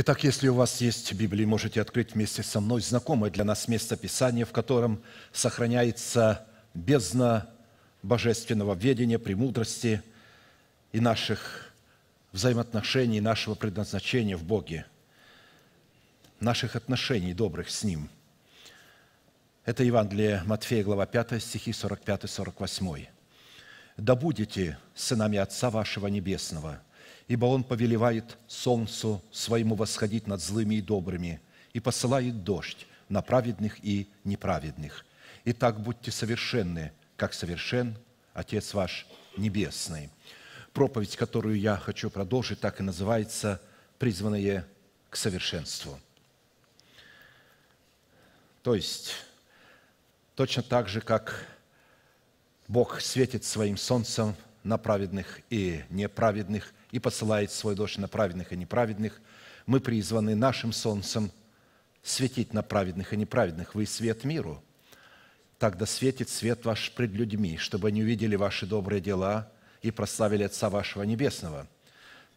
Итак, если у вас есть Библия, можете открыть вместе со мной знакомое для нас место Писания, в котором сохраняется бездна божественного ведения, премудрости и наших взаимоотношений, нашего предназначения в Боге, наших отношений добрых с Ним. Это Евангелие Матфея, глава 5, стихи 45-48. «Да будете сынами Отца вашего Небесного – ибо Он повелевает солнцу своему восходить над злыми и добрыми и посылает дождь на праведных и неправедных. Итак, будьте совершенны, как совершен Отец ваш Небесный». Проповедь, которую я хочу продолжить, так и называется «Призванные к совершенству». То есть, точно так же, как Бог светит своим солнцем на праведных и неправедных, и посылает свой дождь на праведных и неправедных. Мы призваны нашим солнцем светить на праведных и неправедных. Вы свет миру. Тогда светит свет ваш пред людьми, чтобы они увидели ваши добрые дела и прославили Отца вашего Небесного.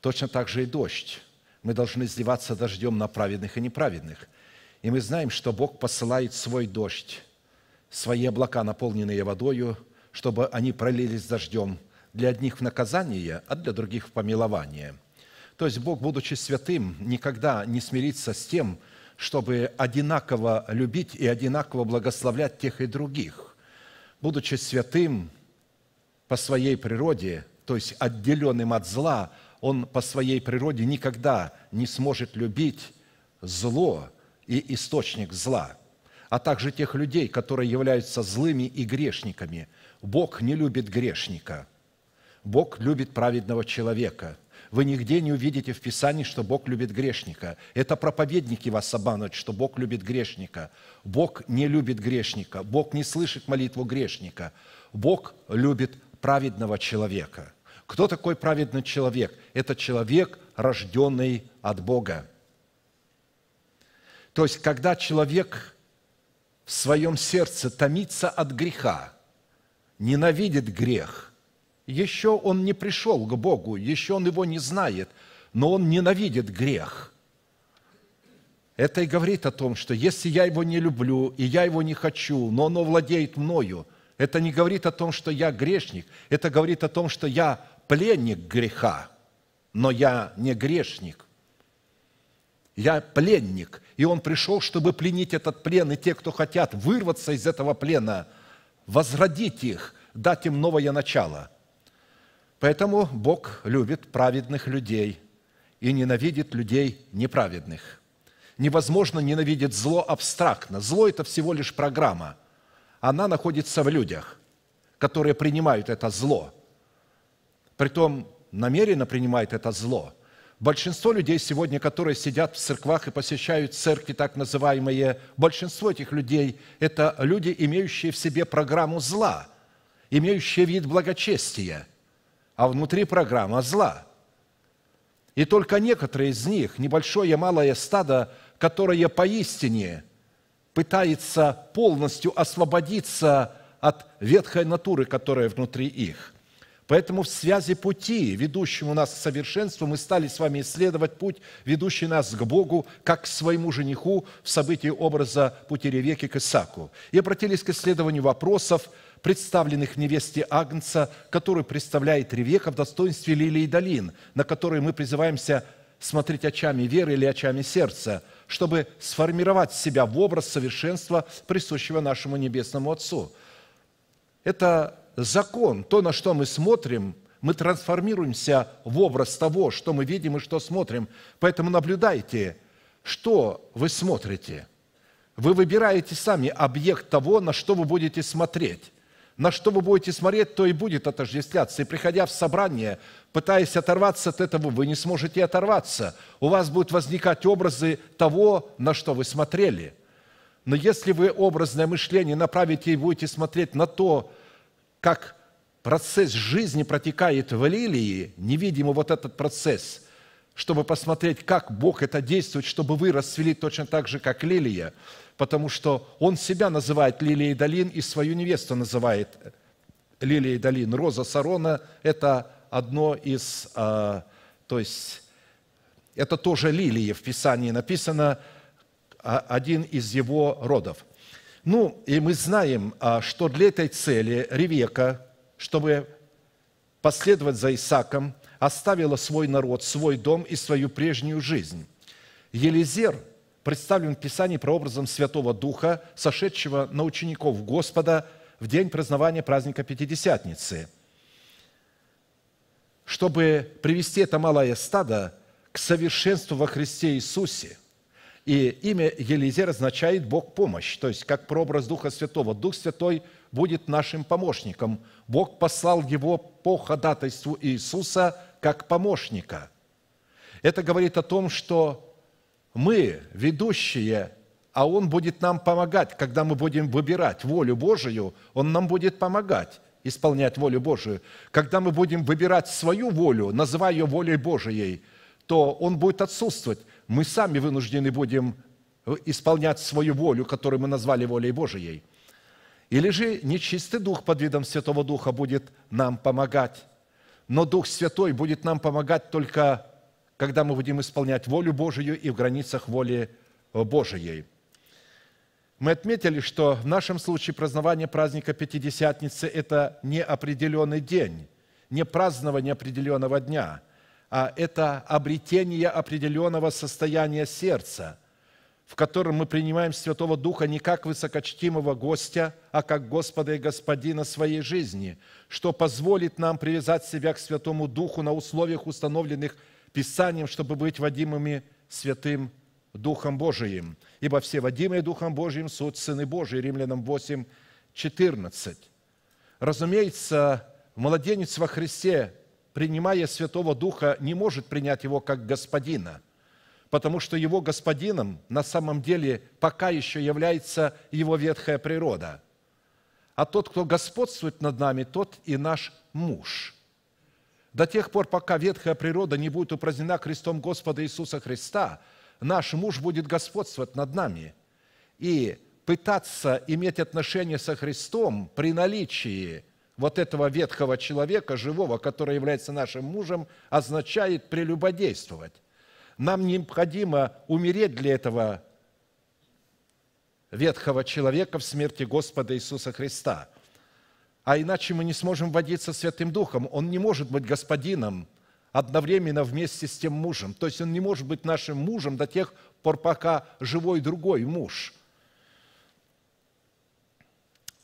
Точно так же и дождь. Мы должны издеваться дождем на праведных и неправедных. И мы знаем, что Бог посылает свой дождь, свои облака, наполненные водою, чтобы они пролились дождем – для одних в наказание, а для других в помилование. То есть Бог, будучи святым, никогда не смирится с тем, чтобы одинаково любить и одинаково благословлять тех и других. Будучи святым по своей природе, то есть отделенным от зла, он по своей природе никогда не сможет любить зло и источник зла, а также тех людей, которые являются злыми и грешниками. Бог не любит грешника – Бог любит праведного человека. Вы нигде не увидите в Писании, что Бог любит грешника. Это проповедники вас обманывают, что Бог любит грешника. Бог не любит грешника. Бог не слышит молитву грешника. Бог любит праведного человека. Кто такой праведный человек? Это человек, рожденный от Бога. То есть, когда человек в своем сердце томится от греха, ненавидит грех – еще он не пришел к Богу, еще он его не знает, но он ненавидит грех. Это и говорит о том, что если я его не люблю, и я его не хочу, но оно владеет мною, это не говорит о том, что я грешник, это говорит о том, что я пленник греха, но я не грешник. Я пленник, и он пришел, чтобы пленить этот плен, и те, кто хотят вырваться из этого плена, возродить их, дать им новое начало – Поэтому Бог любит праведных людей и ненавидит людей неправедных. Невозможно ненавидеть зло абстрактно. Зло – это всего лишь программа. Она находится в людях, которые принимают это зло. Притом намеренно принимают это зло. Большинство людей сегодня, которые сидят в церквах и посещают церкви, так называемые, большинство этих людей – это люди, имеющие в себе программу зла, имеющие вид благочестия – а внутри программа зла. И только некоторые из них, небольшое малое стадо, которое поистине пытается полностью освободиться от ветхой натуры, которая внутри их. Поэтому в связи пути, ведущему нас к совершенству, мы стали с вами исследовать путь, ведущий нас к Богу, как к своему жениху в событии образа пути Ревеки к Исаку. И обратились к исследованию вопросов, представленных невесте Агнца, который представляет Ревека в достоинстве лилии долин, на которые мы призываемся смотреть очами веры или очами сердца, чтобы сформировать себя в образ совершенства, присущего нашему Небесному Отцу. Это закон, то, на что мы смотрим, мы трансформируемся в образ того, что мы видим и что смотрим. Поэтому наблюдайте, что вы смотрите. Вы выбираете сами объект того, на что вы будете смотреть на что вы будете смотреть, то и будет отождествляться. И приходя в собрание, пытаясь оторваться от этого, вы не сможете оторваться. У вас будут возникать образы того, на что вы смотрели. Но если вы образное мышление направите и будете смотреть на то, как процесс жизни протекает в лилии, невидимый вот этот процесс, чтобы посмотреть, как Бог это действует, чтобы вы расцвели точно так же, как лилия – потому что он себя называет лилией долин и свою невесту называет лилией долин. Роза Сарона – это одно из, а, то есть Это тоже лилия в Писании написано, а, один из его родов. Ну, и мы знаем, а, что для этой цели Ревека, чтобы последовать за Исаком, оставила свой народ, свой дом и свою прежнюю жизнь. Елизер представлен в Писании прообразом Святого Духа, сошедшего на учеников Господа в день празднования праздника Пятидесятницы, чтобы привести это малое стадо к совершенству во Христе Иисусе. И имя Елизер означает «Бог помощь», то есть как прообраз Духа Святого. Дух Святой будет нашим помощником. Бог послал его по ходатайству Иисуса как помощника. Это говорит о том, что мы ведущие, а Он будет нам помогать, когда мы будем выбирать волю Божию, Он нам будет помогать исполнять волю Божию. Когда мы будем выбирать свою волю, называя ее волей Божией, то Он будет отсутствовать. Мы сами вынуждены будем исполнять свою волю, которую мы назвали волей Божией. Или же нечистый дух под видом Святого Духа будет нам помогать. Но Дух Святой будет нам помогать только когда мы будем исполнять волю Божию и в границах воли э, Божией. Мы отметили, что в нашем случае празднование праздника Пятидесятницы – это не определенный день, не празднование определенного дня, а это обретение определенного состояния сердца, в котором мы принимаем Святого Духа не как высокочтимого гостя, а как Господа и Господина своей жизни, что позволит нам привязать себя к Святому Духу на условиях, установленных Писанием, чтобы быть водимыми Святым Духом Божиим. Ибо все водимые Духом Божиим суть Сыны Божии. Римлянам 8, 14. Разумеется, младенец во Христе, принимая Святого Духа, не может принять его как Господина, потому что его Господином на самом деле пока еще является его ветхая природа. А тот, кто господствует над нами, тот и наш муж – до тех пор, пока ветхая природа не будет упразднена крестом Господа Иисуса Христа, наш муж будет господствовать над нами. И пытаться иметь отношения со Христом при наличии вот этого ветхого человека, живого, который является нашим мужем, означает прелюбодействовать. Нам необходимо умереть для этого ветхого человека в смерти Господа Иисуса Христа – а иначе мы не сможем водиться Святым Духом. Он не может быть господином одновременно вместе с тем мужем. То есть он не может быть нашим мужем до тех пор, пока живой другой муж.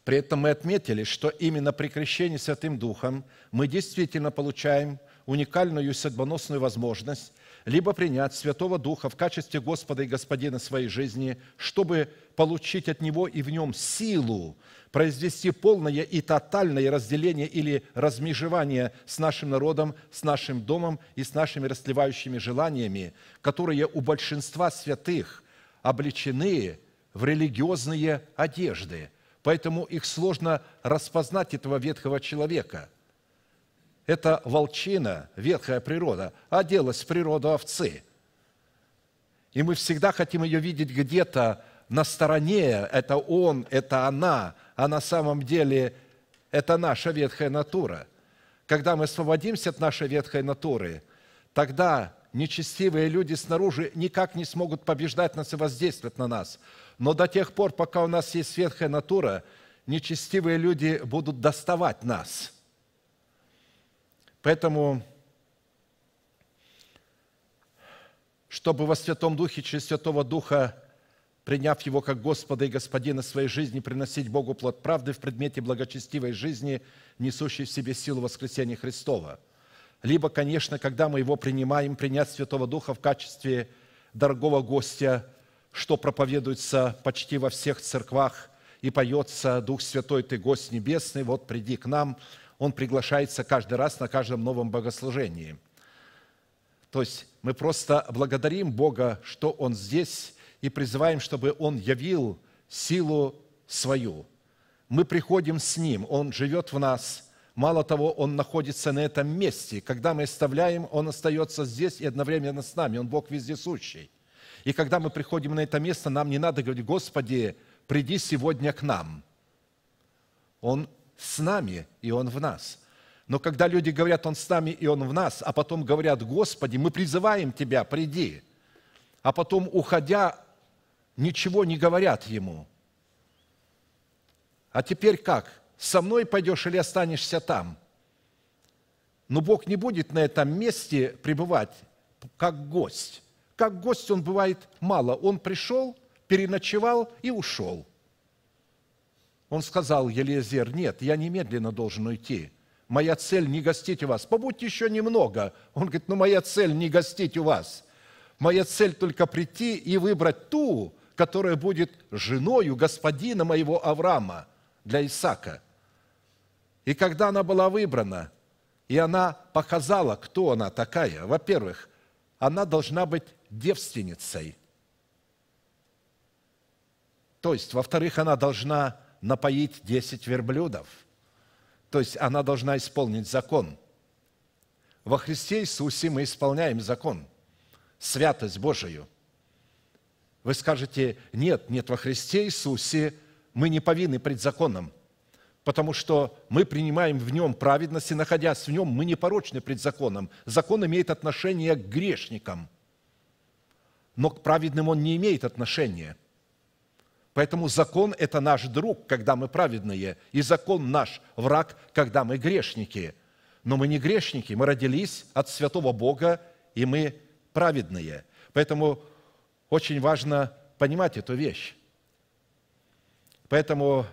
При этом мы отметили, что именно при крещении Святым Духом мы действительно получаем уникальную судьбоносную возможность либо принять Святого Духа в качестве Господа и Господина своей жизни, чтобы получить от Него и в нем силу произвести полное и тотальное разделение или размежевание с нашим народом, с нашим домом и с нашими расливающими желаниями, которые у большинства святых обличены в религиозные одежды. Поэтому их сложно распознать, этого ветхого человека – это волчина, ветхая природа, оделась в природу овцы. И мы всегда хотим ее видеть где-то на стороне, это он, это она, а на самом деле это наша ветхая натура. Когда мы освободимся от нашей ветхой натуры, тогда нечестивые люди снаружи никак не смогут побеждать нас и воздействовать на нас. Но до тех пор, пока у нас есть ветхая натура, нечестивые люди будут доставать нас – Поэтому, чтобы во Святом Духе, через Святого Духа, приняв Его как Господа и Господина своей жизни, приносить Богу плод правды в предмете благочестивой жизни, несущей в себе силу воскресения Христова. Либо, конечно, когда мы Его принимаем, принять Святого Духа в качестве дорогого гостя, что проповедуется почти во всех церквах и поется «Дух Святой, Ты гость небесный, вот приди к нам», он приглашается каждый раз на каждом новом богослужении. То есть мы просто благодарим Бога, что Он здесь, и призываем, чтобы Он явил силу свою. Мы приходим с Ним, Он живет в нас. Мало того, Он находится на этом месте. Когда мы оставляем, Он остается здесь и одновременно с нами. Он Бог вездесущий. И когда мы приходим на это место, нам не надо говорить, Господи, приди сегодня к нам. Он с нами, и Он в нас. Но когда люди говорят, Он с нами и Он в нас, а потом говорят, Господи, мы призываем Тебя, приди, а потом, уходя, ничего не говорят Ему. А теперь как? Со мной пойдешь или останешься там? Но Бог не будет на этом месте пребывать как гость. Как гость он бывает мало. Он пришел, переночевал и ушел. Он сказал, Елизер, нет, я немедленно должен уйти. Моя цель не гостить у вас. Побудьте еще немного. Он говорит, ну моя цель не гостить у вас. Моя цель только прийти и выбрать ту, которая будет женою господина моего Авраама для Исаака. И когда она была выбрана, и она показала, кто она такая, во-первых, она должна быть девственницей. То есть, во-вторых, она должна напоить 10 верблюдов. То есть, она должна исполнить закон. Во Христе Иисусе мы исполняем закон, святость Божию. Вы скажете, нет, нет, во Христе Иисусе мы не повинны пред законом потому что мы принимаем в нем праведность, и находясь в нем, мы непорочны пред законом. Закон имеет отношение к грешникам, но к праведным он не имеет отношения. Поэтому закон – это наш друг, когда мы праведные, и закон наш враг, когда мы грешники. Но мы не грешники, мы родились от святого Бога, и мы праведные. Поэтому очень важно понимать эту вещь. Поэтому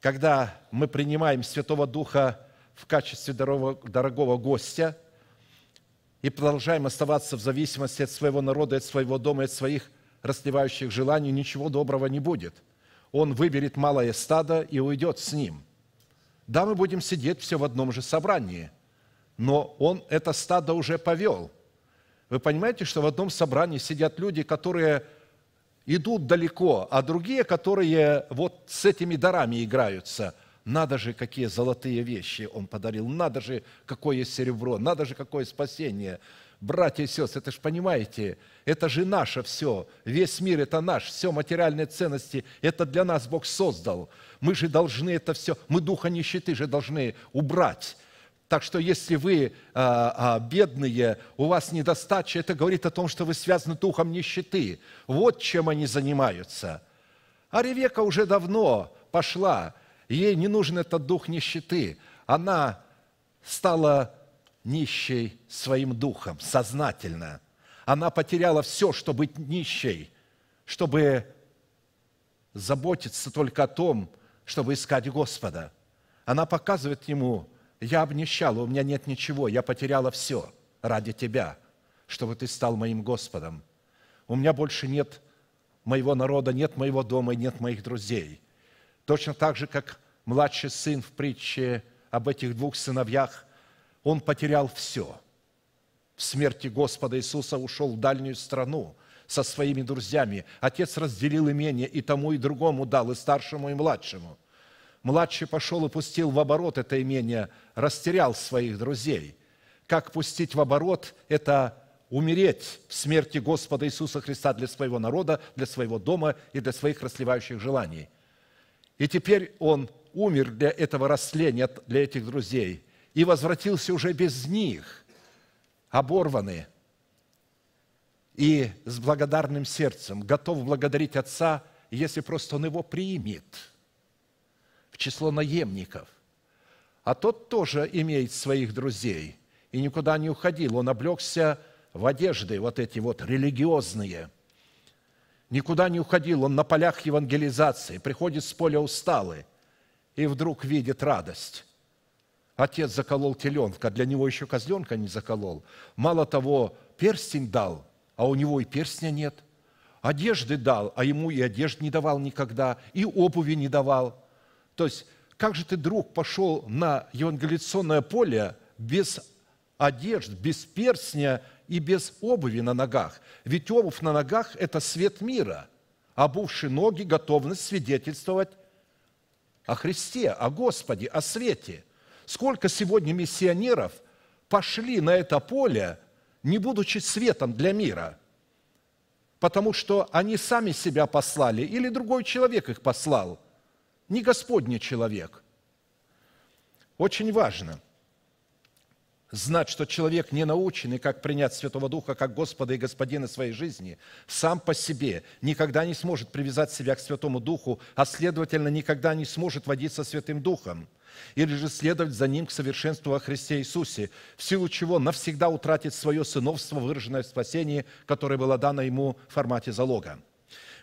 когда мы принимаем Святого Духа в качестве дорогого, гостя и продолжаем оставаться в зависимости от своего народа, от своего дома, от своих расливающих желаний, ничего доброго не будет. Он выберет малое стадо и уйдет с ним. Да, мы будем сидеть все в одном же собрании, но он это стадо уже повел. Вы понимаете, что в одном собрании сидят люди, которые – идут далеко, а другие, которые вот с этими дарами играются. Надо же, какие золотые вещи он подарил, надо же, какое серебро, надо же, какое спасение. Братья и сестры, это же понимаете, это же наше все, весь мир это наш, все материальные ценности, это для нас Бог создал. Мы же должны это все, мы духа нищеты же должны убрать так что если вы а, а, бедные, у вас недостача, это говорит о том, что вы связаны духом нищеты. Вот чем они занимаются. А Ревека уже давно пошла, ей не нужен этот дух нищеты. Она стала нищей своим духом, сознательно. Она потеряла все, чтобы быть нищей, чтобы заботиться только о том, чтобы искать Господа. Она показывает ему, я обнищала, у меня нет ничего, я потеряла все ради Тебя, чтобы Ты стал моим Господом. У меня больше нет моего народа, нет моего дома и нет моих друзей. Точно так же, как младший сын в притче об этих двух сыновьях, он потерял все. В смерти Господа Иисуса ушел в дальнюю страну со своими друзьями. Отец разделил имение и тому, и другому дал, и старшему, и младшему – Младший пошел и пустил в оборот это имение, растерял своих друзей. Как пустить в оборот – это умереть в смерти Господа Иисуса Христа для своего народа, для своего дома и для своих расливающих желаний. И теперь он умер для этого растления, для этих друзей, и возвратился уже без них, оборванный, и с благодарным сердцем, готов благодарить Отца, если просто Он его примет – в число наемников. А тот тоже имеет своих друзей и никуда не уходил. Он облегся в одежды вот эти вот религиозные. Никуда не уходил, он на полях евангелизации, приходит с поля усталый и вдруг видит радость. Отец заколол теленка, для него еще козленка не заколол. Мало того, перстень дал, а у него и перстня нет. Одежды дал, а ему и одежды не давал никогда, и обуви не давал – то есть, как же ты, друг, пошел на евангелиционное поле без одежд, без перстня и без обуви на ногах? Ведь обувь на ногах – это свет мира. Обувши ноги – готовность свидетельствовать о Христе, о Господе, о свете. Сколько сегодня миссионеров пошли на это поле, не будучи светом для мира, потому что они сами себя послали или другой человек их послал – не Господний человек. Очень важно. знать, что человек не наученный, как принять Святого Духа, как Господа и Господина своей жизни, сам по себе никогда не сможет привязать себя к Святому Духу, а следовательно, никогда не сможет водиться Святым Духом или же следовать за Ним к совершенству во Христе Иисусе, в силу чего навсегда утратит свое сыновство, выраженное в спасении, которое было дано ему в формате залога.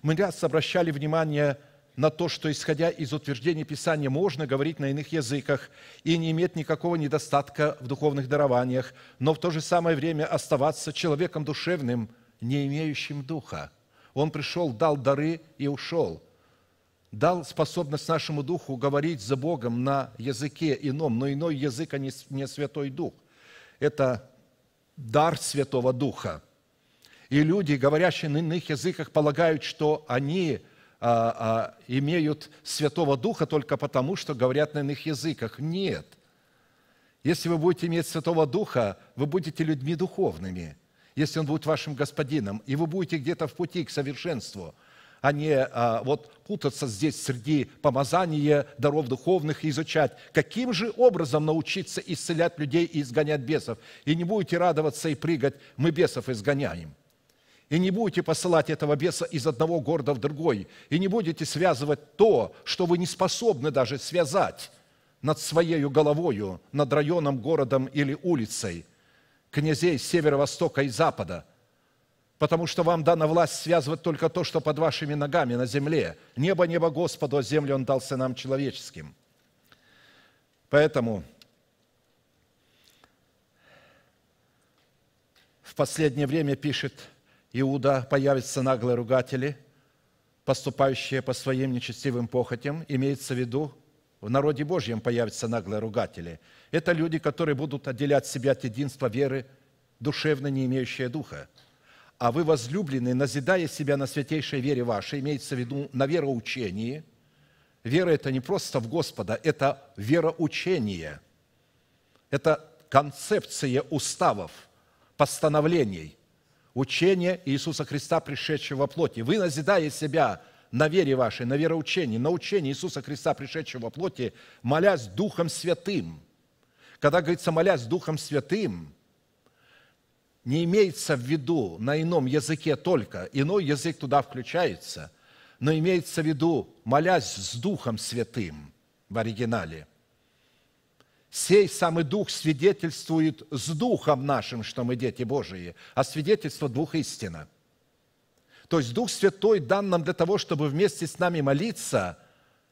Мы раз обращали внимание на то, что, исходя из утверждений Писания, можно говорить на иных языках и не иметь никакого недостатка в духовных дарованиях, но в то же самое время оставаться человеком душевным, не имеющим духа. Он пришел, дал дары и ушел. Дал способность нашему духу говорить за Богом на языке ином, но иной язык, а не Святой Дух. Это дар Святого Духа. И люди, говорящие на иных языках, полагают, что они – а, а, имеют Святого Духа только потому, что говорят на иных языках. Нет. Если вы будете иметь Святого Духа, вы будете людьми духовными, если Он будет вашим господином, и вы будете где-то в пути к совершенству, а не а, вот путаться здесь среди помазания, даров духовных и изучать, каким же образом научиться исцелять людей и изгонять бесов. И не будете радоваться и прыгать, мы бесов изгоняем – и не будете посылать этого беса из одного города в другой, и не будете связывать то, что вы не способны даже связать над своей головою, над районом, городом или улицей, князей северо-востока и запада, потому что вам дана власть связывать только то, что под вашими ногами на земле. Небо, небо Господу, а землю Он дался нам человеческим. Поэтому в последнее время пишет Иуда появятся наглые ругатели, поступающие по своим нечестивым похотям, имеется в виду, в народе Божьем появятся наглые ругатели. Это люди, которые будут отделять себя от единства веры, душевно не имеющие духа. А вы, возлюбленные, назидая себя на святейшей вере вашей, имеется в виду на вероучении. Вера – это не просто в Господа, это вероучение. Это концепция уставов, постановлений – учение Иисуса Христа, пришедшего во плоти. Вы, назидая себя на вере вашей, на вероучении, на учении Иисуса Христа, пришедшего во плоти, молясь Духом Святым. Когда говорится «молясь Духом Святым», не имеется в виду на ином языке только, иной язык туда включается, но имеется в виду «молясь с Духом Святым» в оригинале – Сей самый Дух свидетельствует с Духом нашим, что мы дети Божии, а свидетельство двух истина. То есть Дух Святой дан нам для того, чтобы вместе с нами молиться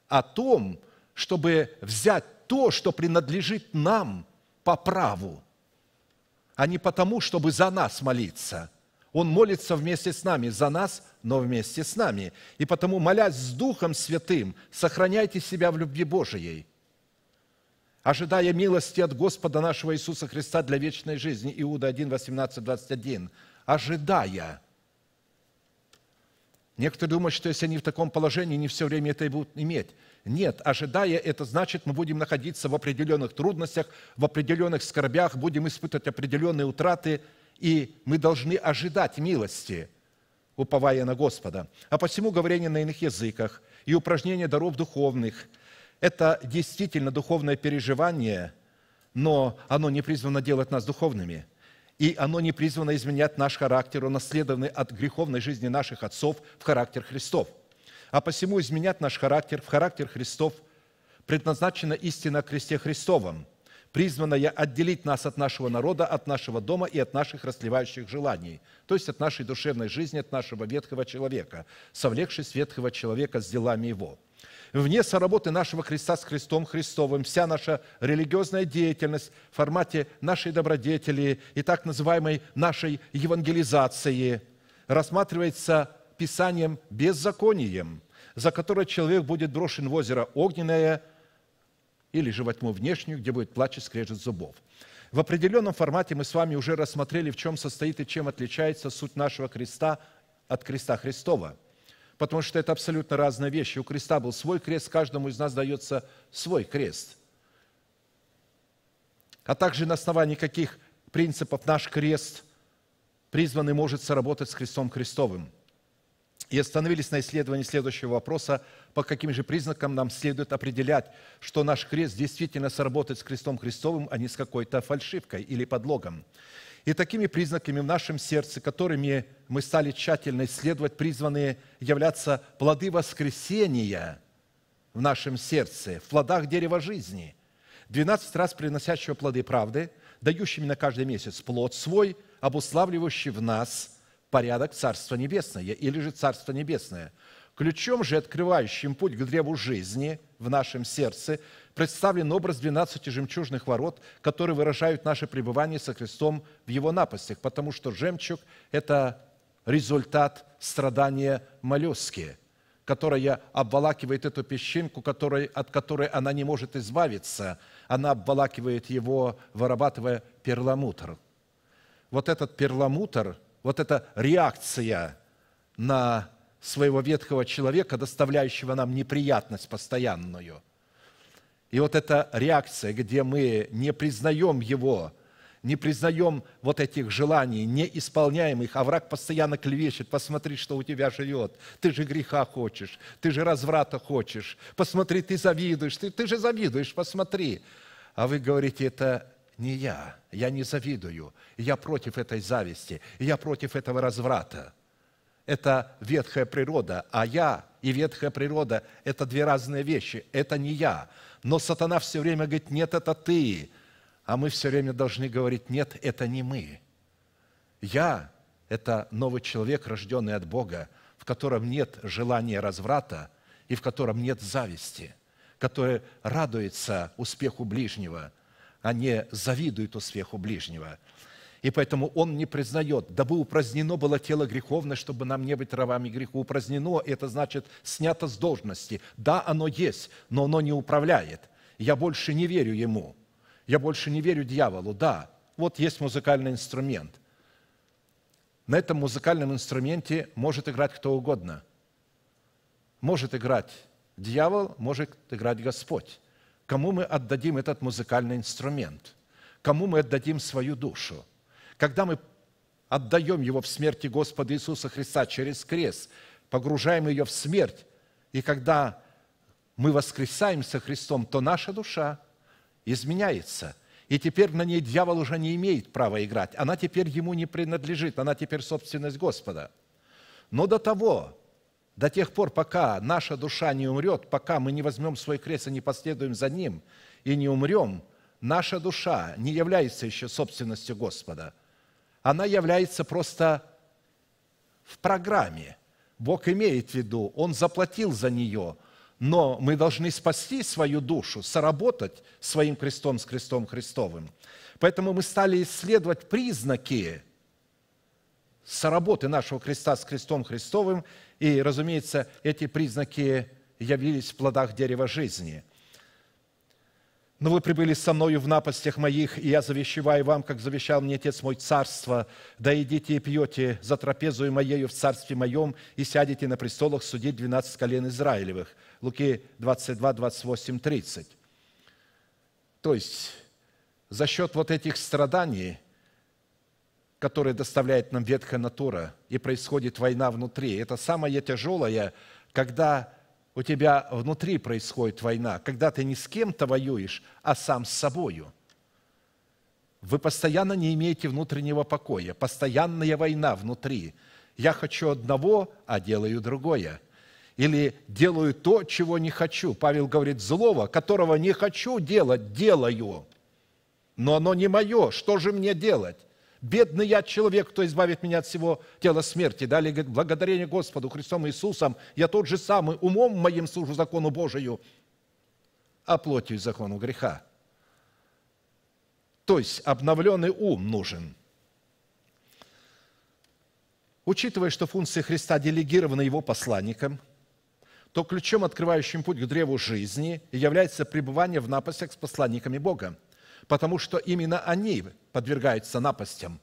о том, чтобы взять то, что принадлежит нам по праву, а не потому, чтобы за нас молиться. Он молится вместе с нами, за нас, но вместе с нами. И потому, молясь с Духом Святым, сохраняйте себя в любви Божией – ожидая милости от Господа нашего Иисуса Христа для вечной жизни. Иуда 1, 18, 21. Ожидая. Некоторые думают, что если они в таком положении, не все время это и будут иметь. Нет, ожидая, это значит, мы будем находиться в определенных трудностях, в определенных скорбях, будем испытывать определенные утраты, и мы должны ожидать милости, уповая на Господа. А посему говорение на иных языках и упражнение даров духовных – это действительно духовное переживание, но оно не призвано делать нас духовными. И оно не призвано изменять наш характер, унаследованный от греховной жизни наших отцов в характер Христов. А посему изменять наш характер. В характер Христов предназначена истина кресте Христовом, призванная отделить нас от нашего народа, от нашего дома и от наших расливающих желаний, то есть от нашей душевной жизни, от нашего ветхого человека, совлекшись ветхого человека с делами его – вне соработы нашего Христа с Христом Христовым, вся наша религиозная деятельность в формате нашей добродетели и так называемой нашей евангелизации рассматривается Писанием беззаконием, за которое человек будет брошен в озеро огненное или же во тьму внешнюю, где будет плач и скрежет зубов. В определенном формате мы с вами уже рассмотрели, в чем состоит и чем отличается суть нашего креста от креста Христова – потому что это абсолютно разные вещи. У креста был свой крест, каждому из нас дается свой крест. А также на основании каких принципов наш крест призванный может сработать с крестом Христовым. И остановились на исследовании следующего вопроса, по каким же признакам нам следует определять, что наш крест действительно сработает с крестом Христовым, а не с какой-то фальшивкой или подлогом. И такими признаками в нашем сердце, которыми мы стали тщательно исследовать, призваны являться плоды воскресения в нашем сердце, в плодах дерева жизни, 12 раз приносящего плоды правды, дающими на каждый месяц плод свой, обуславливающий в нас порядок Царства Небесное или же Царство Небесное. Ключом же, открывающим путь к древу жизни в нашем сердце, представлен образ 12 жемчужных ворот, которые выражают наше пребывание со Христом в Его напастях, потому что жемчуг – это результат страдания моллюски, которая обволакивает эту песчинку, которой, от которой она не может избавиться. Она обволакивает его, вырабатывая перламутр. Вот этот перламутр – вот эта реакция на своего ветхого человека, доставляющего нам неприятность постоянную. И вот эта реакция, где мы не признаем его, не признаем вот этих желаний, не исполняем их, а враг постоянно клевещет, посмотри, что у тебя живет. Ты же греха хочешь, ты же разврата хочешь. Посмотри, ты завидуешь, ты, ты же завидуешь, посмотри. А вы говорите, это не я, я не завидую, я против этой зависти, я против этого разврата. Это ветхая природа, а я и ветхая природа – это две разные вещи, это не я. Но сатана все время говорит, нет, это ты. А мы все время должны говорить, нет, это не мы. Я – это новый человек, рожденный от Бога, в котором нет желания разврата и в котором нет зависти, который радуется успеху ближнего – а не завидует успеху ближнего. И поэтому он не признает, дабы упразднено было тело греховное, чтобы нам не быть рабами греху. Упразднено – это значит снято с должности. Да, оно есть, но оно не управляет. Я больше не верю ему. Я больше не верю дьяволу. Да, вот есть музыкальный инструмент. На этом музыкальном инструменте может играть кто угодно. Может играть дьявол, может играть Господь. Кому мы отдадим этот музыкальный инструмент? Кому мы отдадим свою душу? Когда мы отдаем его в смерти Господа Иисуса Христа через крест, погружаем ее в смерть, и когда мы воскресаем со Христом, то наша душа изменяется. И теперь на ней дьявол уже не имеет права играть. Она теперь ему не принадлежит, она теперь собственность Господа. Но до того, до тех пор, пока наша душа не умрет, пока мы не возьмем свой крест и не последуем за ним, и не умрем, наша душа не является еще собственностью Господа. Она является просто в программе. Бог имеет в виду, Он заплатил за нее, но мы должны спасти свою душу, соработать своим крестом с крестом Христовым. Поэтому мы стали исследовать признаки соработы нашего креста с крестом Христовым – и, разумеется, эти признаки явились в плодах дерева жизни. Но вы прибыли со мною в напастях моих, и я завещеваю вам, как завещал мне Отец мой царство, да идите и пьете за трапезу моею в царстве моем, и сядете на престолах судить двенадцать колен Израилевых». Луки 22, 28, 30. То есть, за счет вот этих страданий – которые доставляет нам ветхая натура, и происходит война внутри. Это самое тяжелое, когда у тебя внутри происходит война, когда ты не с кем-то воюешь, а сам с собою. Вы постоянно не имеете внутреннего покоя, постоянная война внутри. Я хочу одного, а делаю другое. Или делаю то, чего не хочу. Павел говорит, злого, которого не хочу делать, делаю. Но оно не мое, что же мне делать? Бедный я человек, кто избавит меня от всего тела смерти. Далее говорит, благодарение Господу Христом Иисусом, я тот же самый, умом моим служу закону Божию, а плотью закону греха. То есть обновленный ум нужен. Учитывая, что функции Христа делегированы Его посланникам, то ключом, открывающим путь к древу жизни, является пребывание в напастях с посланниками Бога – потому что именно они подвергаются напастям.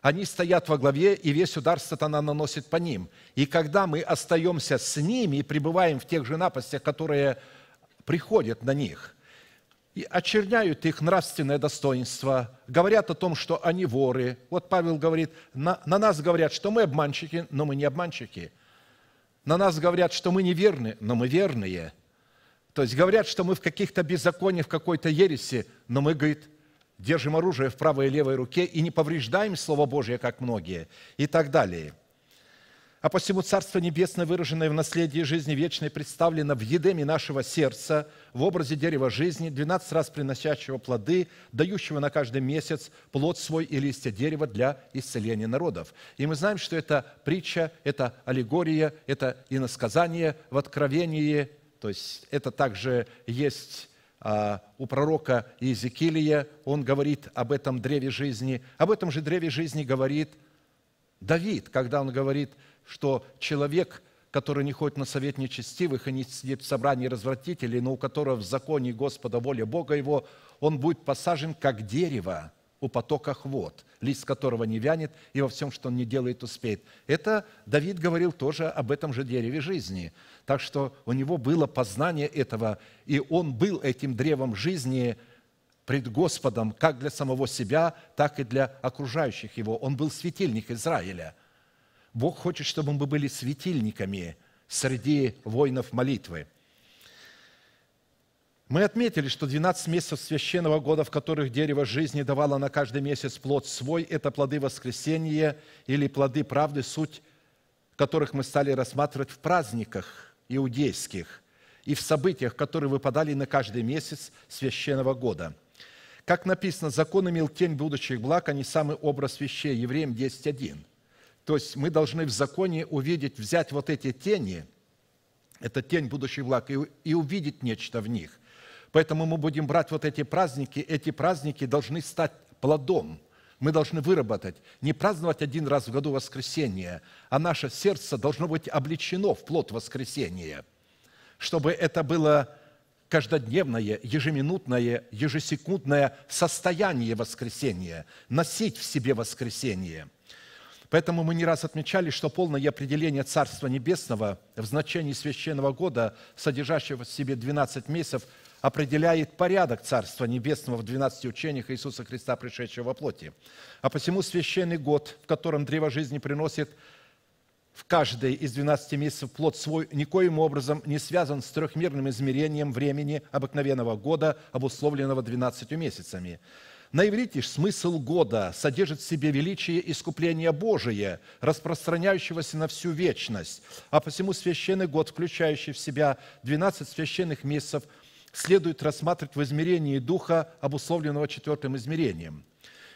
Они стоят во главе, и весь удар сатана наносит по ним. И когда мы остаемся с ними и пребываем в тех же напастях, которые приходят на них, и очерняют их нравственное достоинство, говорят о том, что они воры. Вот Павел говорит, на, на нас говорят, что мы обманщики, но мы не обманщики. На нас говорят, что мы неверны, но мы верные. То есть говорят, что мы в каких-то беззакониях, в какой-то ереси, но мы, говорит, держим оружие в правой и левой руке и не повреждаем Слово Божье, как многие, и так далее – а посему Царство Небесное, выраженное в наследии жизни вечной, представлено в едеме нашего сердца в образе дерева жизни, 12 раз приносящего плоды, дающего на каждый месяц плод свой и листья дерева для исцеления народов. И мы знаем, что это притча, это аллегория, это иносказание в Откровении, то есть это также есть а, у пророка Иезекиилия, он говорит об этом древе жизни. Об этом же древе жизни говорит Давид, когда он говорит – что человек, который не ходит на совет нечестивых и не сидит в собрании развратителей, но у которого в законе Господа воля Бога его, он будет посажен как дерево у потоках вод, лист которого не вянет, и во всем, что он не делает, успеет. Это Давид говорил тоже об этом же дереве жизни. Так что у него было познание этого, и он был этим древом жизни пред Господом как для самого себя, так и для окружающих его. Он был светильник Израиля – Бог хочет, чтобы мы были светильниками среди воинов молитвы. Мы отметили, что 12 месяцев священного года, в которых дерево жизни давало на каждый месяц плод свой, это плоды воскресения или плоды правды, суть которых мы стали рассматривать в праздниках иудейских и в событиях, которые выпадали на каждый месяц священного года. Как написано, закон имел тень будущих благ, а не самый образ вещей. Евреям 10.1. То есть мы должны в законе увидеть, взять вот эти тени, это тень будущих благ, и, и увидеть нечто в них. Поэтому мы будем брать вот эти праздники, эти праздники должны стать плодом. Мы должны выработать, не праздновать один раз в году воскресенье, а наше сердце должно быть обличено в плод воскресения, чтобы это было каждодневное, ежеминутное, ежесекундное состояние воскресения, носить в себе воскресение – Поэтому мы не раз отмечали, что полное определение Царства Небесного в значении священного года, содержащего в себе 12 месяцев, определяет порядок Царства Небесного в 12 учениях Иисуса Христа, пришедшего во плоти. А посему священный год, в котором древо жизни приносит в каждый из 12 месяцев плод свой, никоим образом не связан с трехмерным измерением времени обыкновенного года, обусловленного 12 месяцами. На иврите смысл года содержит в себе величие искупления Божие, распространяющегося на всю вечность. А посему священный год, включающий в себя 12 священных месяцев, следует рассматривать в измерении духа, обусловленного четвертым измерением.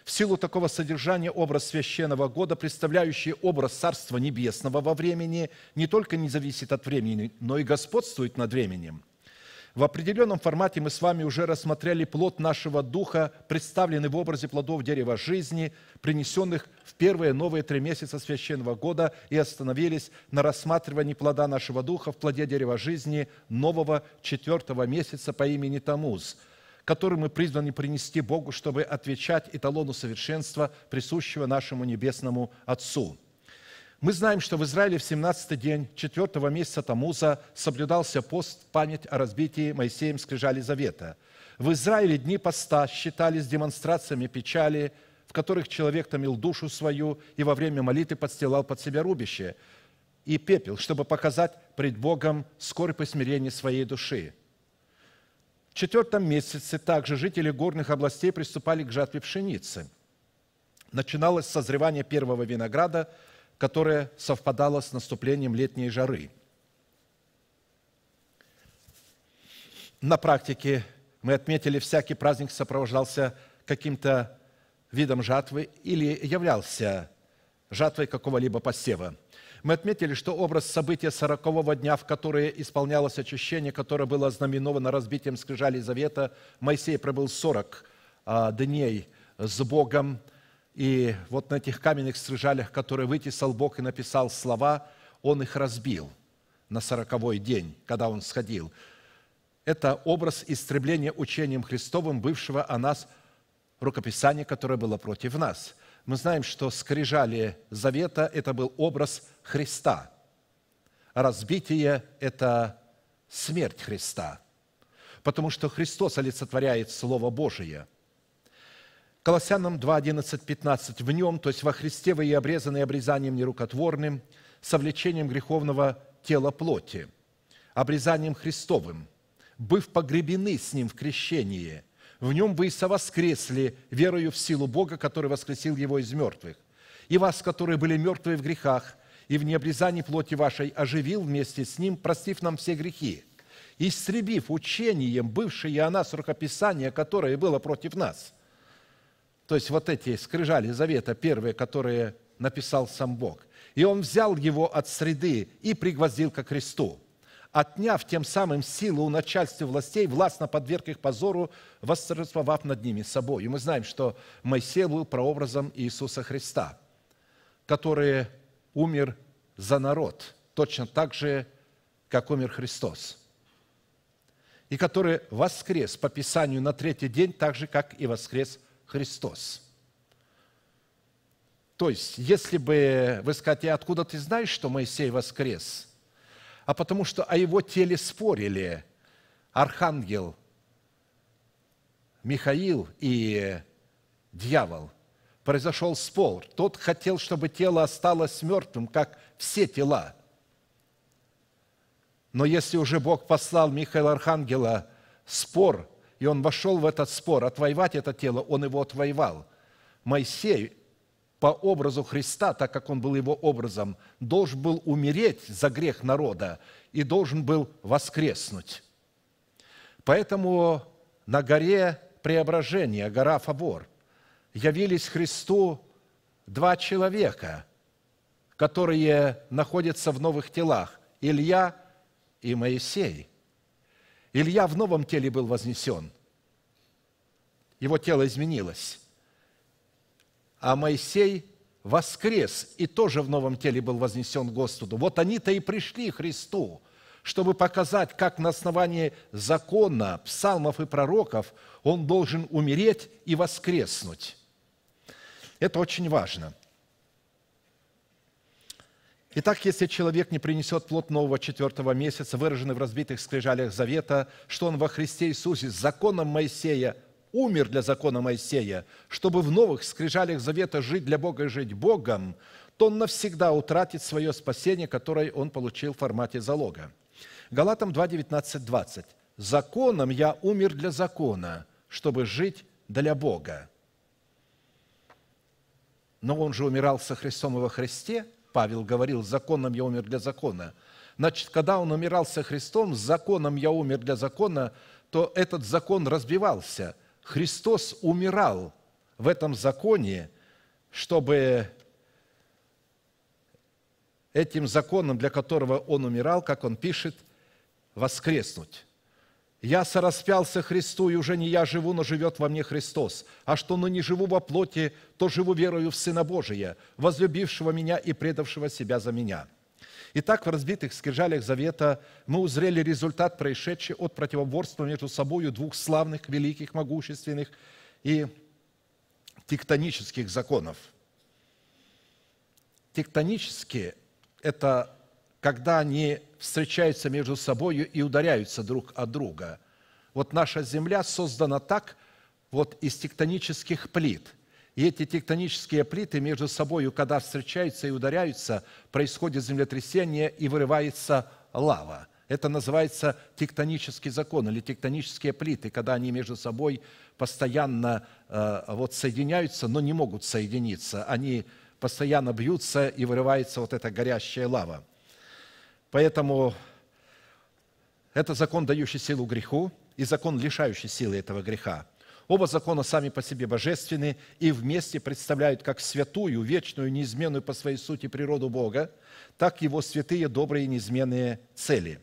В силу такого содержания образ священного года, представляющий образ Царства Небесного во времени, не только не зависит от времени, но и господствует над временем – в определенном формате мы с вами уже рассмотрели плод нашего духа, представленный в образе плодов дерева жизни, принесенных в первые новые три месяца священного года, и остановились на рассматривании плода нашего духа в плоде дерева жизни нового четвертого месяца по имени Тамуз, который мы призваны принести Богу, чтобы отвечать эталону совершенства, присущего нашему Небесному Отцу – мы знаем, что в Израиле в 17-й день 4 месяца Тамуза соблюдался пост память о разбитии Моисеем скрижали завета. В Израиле дни поста считались демонстрациями печали, в которых человек томил душу свою и во время молитвы подстилал под себя рубище и пепел, чтобы показать пред Богом скорбь и смирение своей души. В четвертом месяце также жители горных областей приступали к жатве пшеницы. Начиналось созревание первого винограда – которое совпадало с наступлением летней жары. На практике мы отметили, всякий праздник сопровождался каким-то видом жатвы или являлся жатвой какого-либо посева. Мы отметили, что образ события сорокового дня, в которое исполнялось очищение, которое было ознаменовано разбитием скрижали завета, Моисей пробыл 40 а, дней с Богом, и вот на этих каменных стрижалях, которые вытесал Бог и написал слова, Он их разбил на сороковой день, когда Он сходил. Это образ истребления учением Христовым, бывшего о нас рукописания, которое было против нас. Мы знаем, что скрижали завета – это был образ Христа. Разбитие – это смерть Христа. Потому что Христос олицетворяет Слово Божие – Колоссянам 2, 11, 15. «В нем, то есть во Христе, вы и обрезаны обрезанием нерукотворным, совлечением греховного тела плоти, обрезанием Христовым, быв погребены с Ним в крещении, в Нем вы и совоскресли верою в силу Бога, который воскресил Его из мертвых. И вас, которые были мертвы в грехах и в необрезании плоти вашей, оживил вместе с Ним, простив нам все грехи, истребив учением бывшее о нас рукописание, которое было против нас». То есть вот эти скрижали завета первые, которые написал сам Бог. И он взял его от среды и пригвоздил ко кресту, отняв тем самым силу у начальства властей, властно подверг их позору, восторжествовав над ними собой. И мы знаем, что Моисей был прообразом Иисуса Христа, который умер за народ, точно так же, как умер Христос, и который воскрес по Писанию на третий день, так же, как и воскрес Христос. То есть, если бы вы скажете, откуда ты знаешь, что Моисей воскрес? А потому что о его теле спорили архангел Михаил и дьявол. Произошел спор. Тот хотел, чтобы тело осталось мертвым, как все тела. Но если уже Бог послал Михаила Архангела спор, и он вошел в этот спор, отвоевать это тело, он его отвоевал. Моисей по образу Христа, так как он был его образом, должен был умереть за грех народа и должен был воскреснуть. Поэтому на горе преображения, гора Фавор, явились Христу два человека, которые находятся в новых телах – Илья и Моисей. Илья в новом теле был вознесен. Его тело изменилось а Моисей воскрес и тоже в новом теле был вознесен Господу. Вот они-то и пришли Христу, чтобы показать, как на основании закона, псалмов и пророков он должен умереть и воскреснуть. Это очень важно. Итак, если человек не принесет плод нового четвертого месяца, выраженный в разбитых скрижалях завета, что он во Христе Иисусе с законом Моисея умер для закона Моисея, чтобы в новых скрижалях завета жить для Бога и жить Богом, то он навсегда утратит свое спасение, которое он получил в формате залога. Галатам 2, 19, 20. «Законом я умер для закона, чтобы жить для Бога». Но он же умирал со Христом и во Христе. Павел говорил, законом я умер для закона. Значит, когда он умирал со Христом, законом я умер для закона, то этот закон разбивался – Христос умирал в этом законе, чтобы этим законом, для которого Он умирал, как Он пишет, воскреснуть. «Я сораспялся Христу, и уже не я живу, но живет во мне Христос. А что, но не живу во плоти, то живу верою в Сына Божия, возлюбившего меня и предавшего себя за меня». Итак, в разбитых скрижалях Завета мы узрели результат, происшедший от противоборства между собой двух славных, великих, могущественных и тектонических законов. Тектонические – это когда они встречаются между собой и ударяются друг от друга. Вот наша Земля создана так, вот из тектонических плит – и эти тектонические плиты между собой, когда встречаются и ударяются, происходит землетрясение и вырывается лава. Это называется тектонический закон или тектонические плиты, когда они между собой постоянно э, вот соединяются, но не могут соединиться. Они постоянно бьются и вырывается вот эта горящая лава. Поэтому это закон, дающий силу греху, и закон, лишающий силы этого греха – Оба закона сами по себе божественны и вместе представляют как святую, вечную, неизменную по своей сути природу Бога, так его святые, добрые и неизменные цели.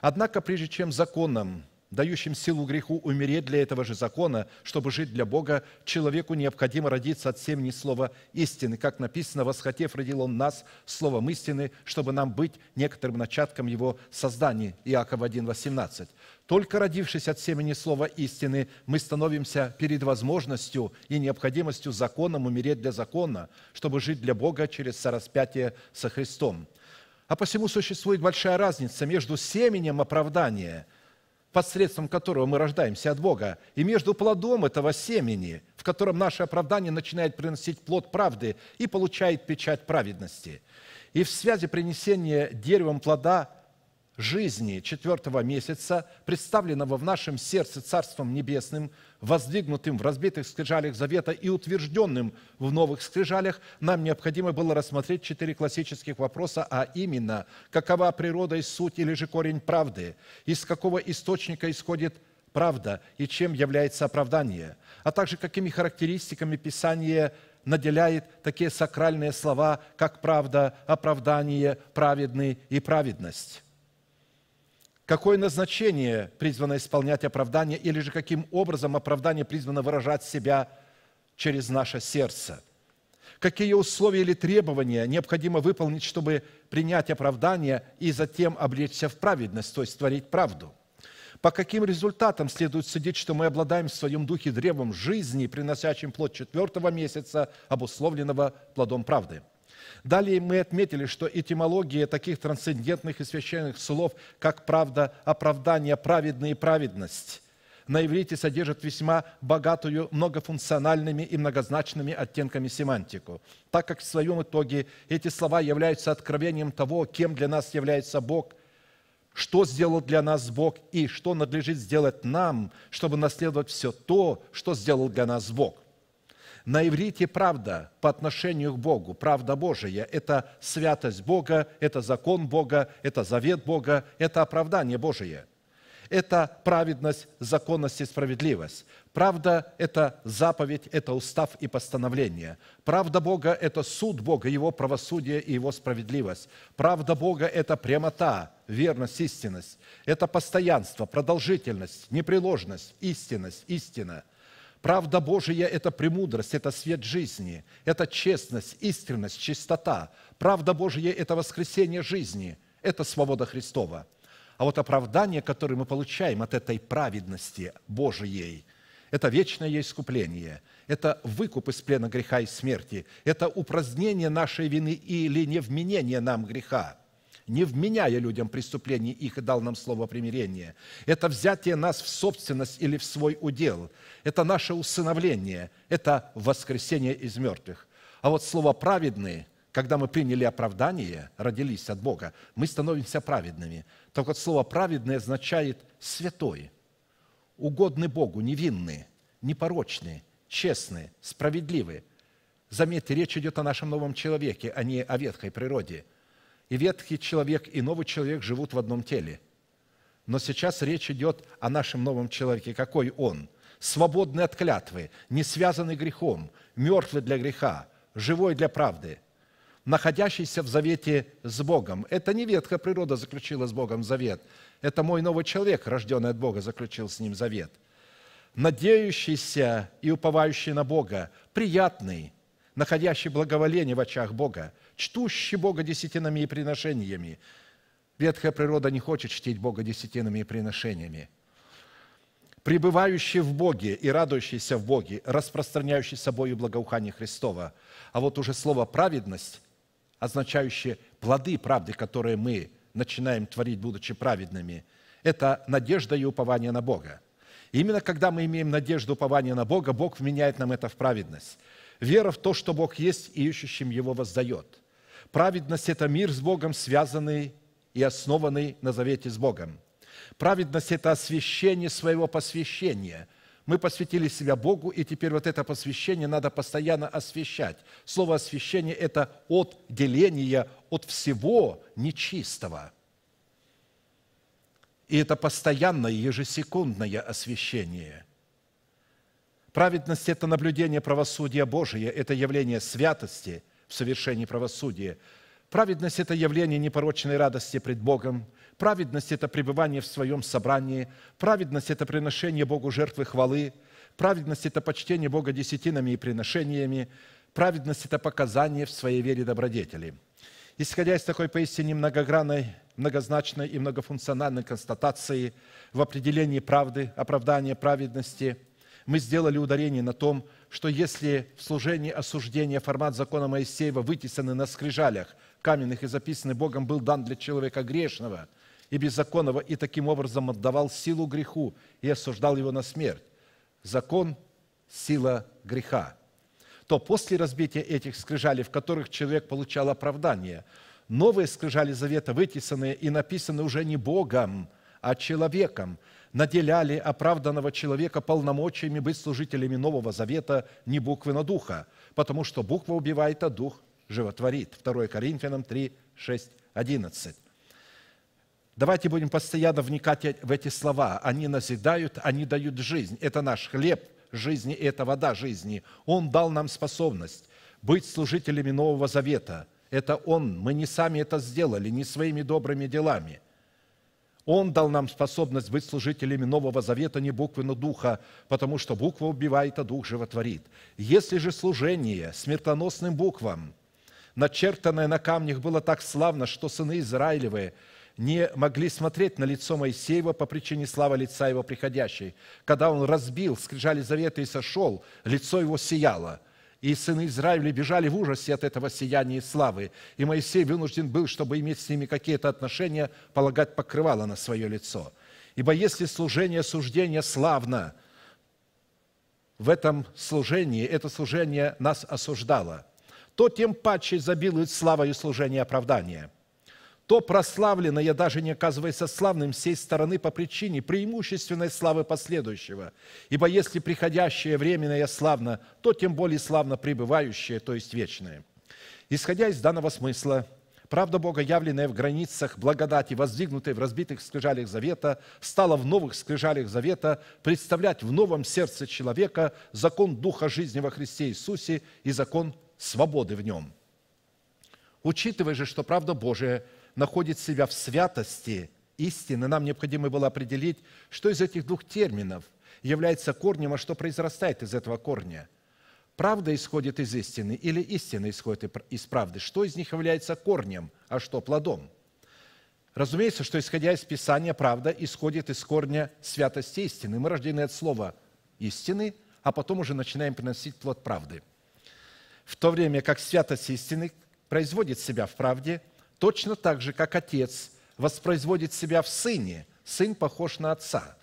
Однако, прежде чем законом дающим силу греху умереть для этого же закона, чтобы жить для Бога, человеку необходимо родиться от семени слова истины. Как написано, «Восхотев, родил Он нас словом истины, чтобы нам быть некоторым начатком Его создания». Иаков 1, 18. Только родившись от семени слова истины, мы становимся перед возможностью и необходимостью законом умереть для закона, чтобы жить для Бога через сораспятие со Христом. А посему существует большая разница между семенем оправдания – посредством которого мы рождаемся от Бога, и между плодом этого семени, в котором наше оправдание начинает приносить плод правды и получает печать праведности. И в связи принесения деревом плода жизни четвертого месяца, представленного в нашем сердце Царством Небесным, воздвигнутым в разбитых скрижалях завета и утвержденным в новых скрижалях, нам необходимо было рассмотреть четыре классических вопроса, а именно, какова природа и суть или же корень правды, из какого источника исходит правда и чем является оправдание, а также какими характеристиками Писание наделяет такие сакральные слова, как правда, оправдание, праведный и праведность. Какое назначение призвано исполнять оправдание, или же каким образом оправдание призвано выражать себя через наше сердце? Какие условия или требования необходимо выполнить, чтобы принять оправдание и затем облечься в праведность, то есть творить правду? По каким результатам следует судить, что мы обладаем в своем духе древом жизни, приносящим плод четвертого месяца, обусловленного плодом правды – Далее мы отметили, что этимология таких трансцендентных и священных слов, как правда, оправдание, праведный и праведность, на иврите содержит весьма богатую многофункциональными и многозначными оттенками семантику, так как в своем итоге эти слова являются откровением того, кем для нас является Бог, что сделал для нас Бог и что надлежит сделать нам, чтобы наследовать все то, что сделал для нас Бог. На иврите правда по отношению к Богу, правда Божия – это святость Бога, это закон Бога, это завет Бога, это оправдание Божие. Это праведность, законность и справедливость. Правда – это заповедь, это устав и постановление. Правда Бога – это суд Бога, Его правосудие и Его справедливость. Правда Бога – это прямота, верность, истинность. Это постоянство, продолжительность, непреложность, истинность, истина – Правда Божия – это премудрость, это свет жизни, это честность, искренность, чистота. Правда Божия – это воскресение жизни, это свобода Христова. А вот оправдание, которое мы получаем от этой праведности Божией, это вечное искупление, это выкуп из плена греха и смерти, это упразднение нашей вины или невменение нам греха – не вменяя людям преступлений их и дал нам слово примирения. Это взятие нас в собственность или в свой удел. Это наше усыновление. Это воскресение из мертвых. А вот слово «праведные», когда мы приняли оправдание, родились от Бога, мы становимся праведными. Так вот, слово «праведный» означает «святой», угодный Богу, невинный, непорочный, честный, справедливый. Заметьте, речь идет о нашем новом человеке, а не о ветхой природе – и ветхий человек, и новый человек живут в одном теле. Но сейчас речь идет о нашем новом человеке. Какой он? Свободный от клятвы, не связанный грехом, мертвый для греха, живой для правды, находящийся в завете с Богом. Это не ветхая природа заключила с Богом завет. Это мой новый человек, рожденный от Бога, заключил с ним завет. Надеющийся и уповающий на Бога, приятный, находящий благоволение в очах Бога – чтущий Бога десятинами и приношениями. Ветхая природа не хочет чтить Бога десятинами и приношениями. Пребывающий в Боге и радующийся в Боге, распространяющий собой благоухание Христова. А вот уже слово «праведность», означающее плоды правды, которые мы начинаем творить, будучи праведными, это надежда и упование на Бога. Именно когда мы имеем надежду, упование на Бога, Бог вменяет нам это в праведность. Вера в то, что Бог есть и ищущим Его воздает – Праведность – это мир с Богом, связанный и основанный на завете с Богом. Праведность – это освящение своего посвящения. Мы посвятили себя Богу, и теперь вот это посвящение надо постоянно освящать. Слово «освящение» – это отделение от всего нечистого. И это постоянное, ежесекундное освящение. Праведность – это наблюдение правосудия Божия, это явление святости – в совершении правосудия. Праведность – это явление непорочной радости пред Богом. Праведность – это пребывание в своем собрании. Праведность – это приношение Богу жертвы хвалы. Праведность – это почтение Бога десятинами и приношениями. Праведность – это показание в своей вере добродетели. Исходя из такой поистине многогранной, многозначной и многофункциональной констатации в определении правды, оправдания праведности, мы сделали ударение на том, что если в служении осуждения формат закона Моисеева вытесанный на скрижалях каменных и записанный Богом был дан для человека грешного и беззаконного, и таким образом отдавал силу греху и осуждал его на смерть. Закон – сила греха. То после разбития этих скрижалей, в которых человек получал оправдание, Новые скрижали завета, вытесанные и написаны уже не Богом, а человеком, наделяли оправданного человека полномочиями быть служителями Нового Завета не буквы, но духа, потому что буква убивает, а дух животворит. 2 Коринфянам 3, 6, 11. Давайте будем постоянно вникать в эти слова. Они назидают, они дают жизнь. Это наш хлеб жизни, это вода жизни. Он дал нам способность быть служителями Нового Завета. Это Он, мы не сами это сделали, не своими добрыми делами. Он дал нам способность быть служителями Нового Завета, не буквы, но Духа, потому что буква убивает, а Дух животворит. Если же служение смертоносным буквам, начертанное на камнях, было так славно, что сыны Израилевы – не могли смотреть на лицо Моисеева по причине славы лица его приходящей. Когда он разбил скрижали завета и сошел, лицо его сияло. И сыны Израиля бежали в ужасе от этого сияния и славы. И Моисей вынужден был, чтобы иметь с ними какие-то отношения, полагать покрывало на свое лицо. Ибо если служение суждения славно, в этом служении, это служение нас осуждало, то тем паче забилует славою служение оправдания – то прославленное даже не оказывается славным сей стороны по причине преимущественной славы последующего. Ибо если приходящее временное славно, то тем более славно пребывающее, то есть вечное. Исходя из данного смысла, правда Бога, явленная в границах благодати, воздвигнутой в разбитых скрижалях завета, стала в новых скрижалях завета представлять в новом сердце человека закон Духа жизни во Христе Иисусе и закон свободы в нем. Учитывая же, что правда Божия – находит себя в святости истины, нам необходимо было определить, что из этих двух терминов является корнем, а что произрастает из этого корня. Правда исходит из истины или истина исходит из правды? Что из них является корнем, а что плодом? Разумеется, что исходя из Писания, правда исходит из корня святости истины. Мы рождены от слова истины, а потом уже начинаем приносить плод правды. В то время как святость истины производит себя в правде – Точно так же, как отец воспроизводит себя в сыне, сын похож на отца.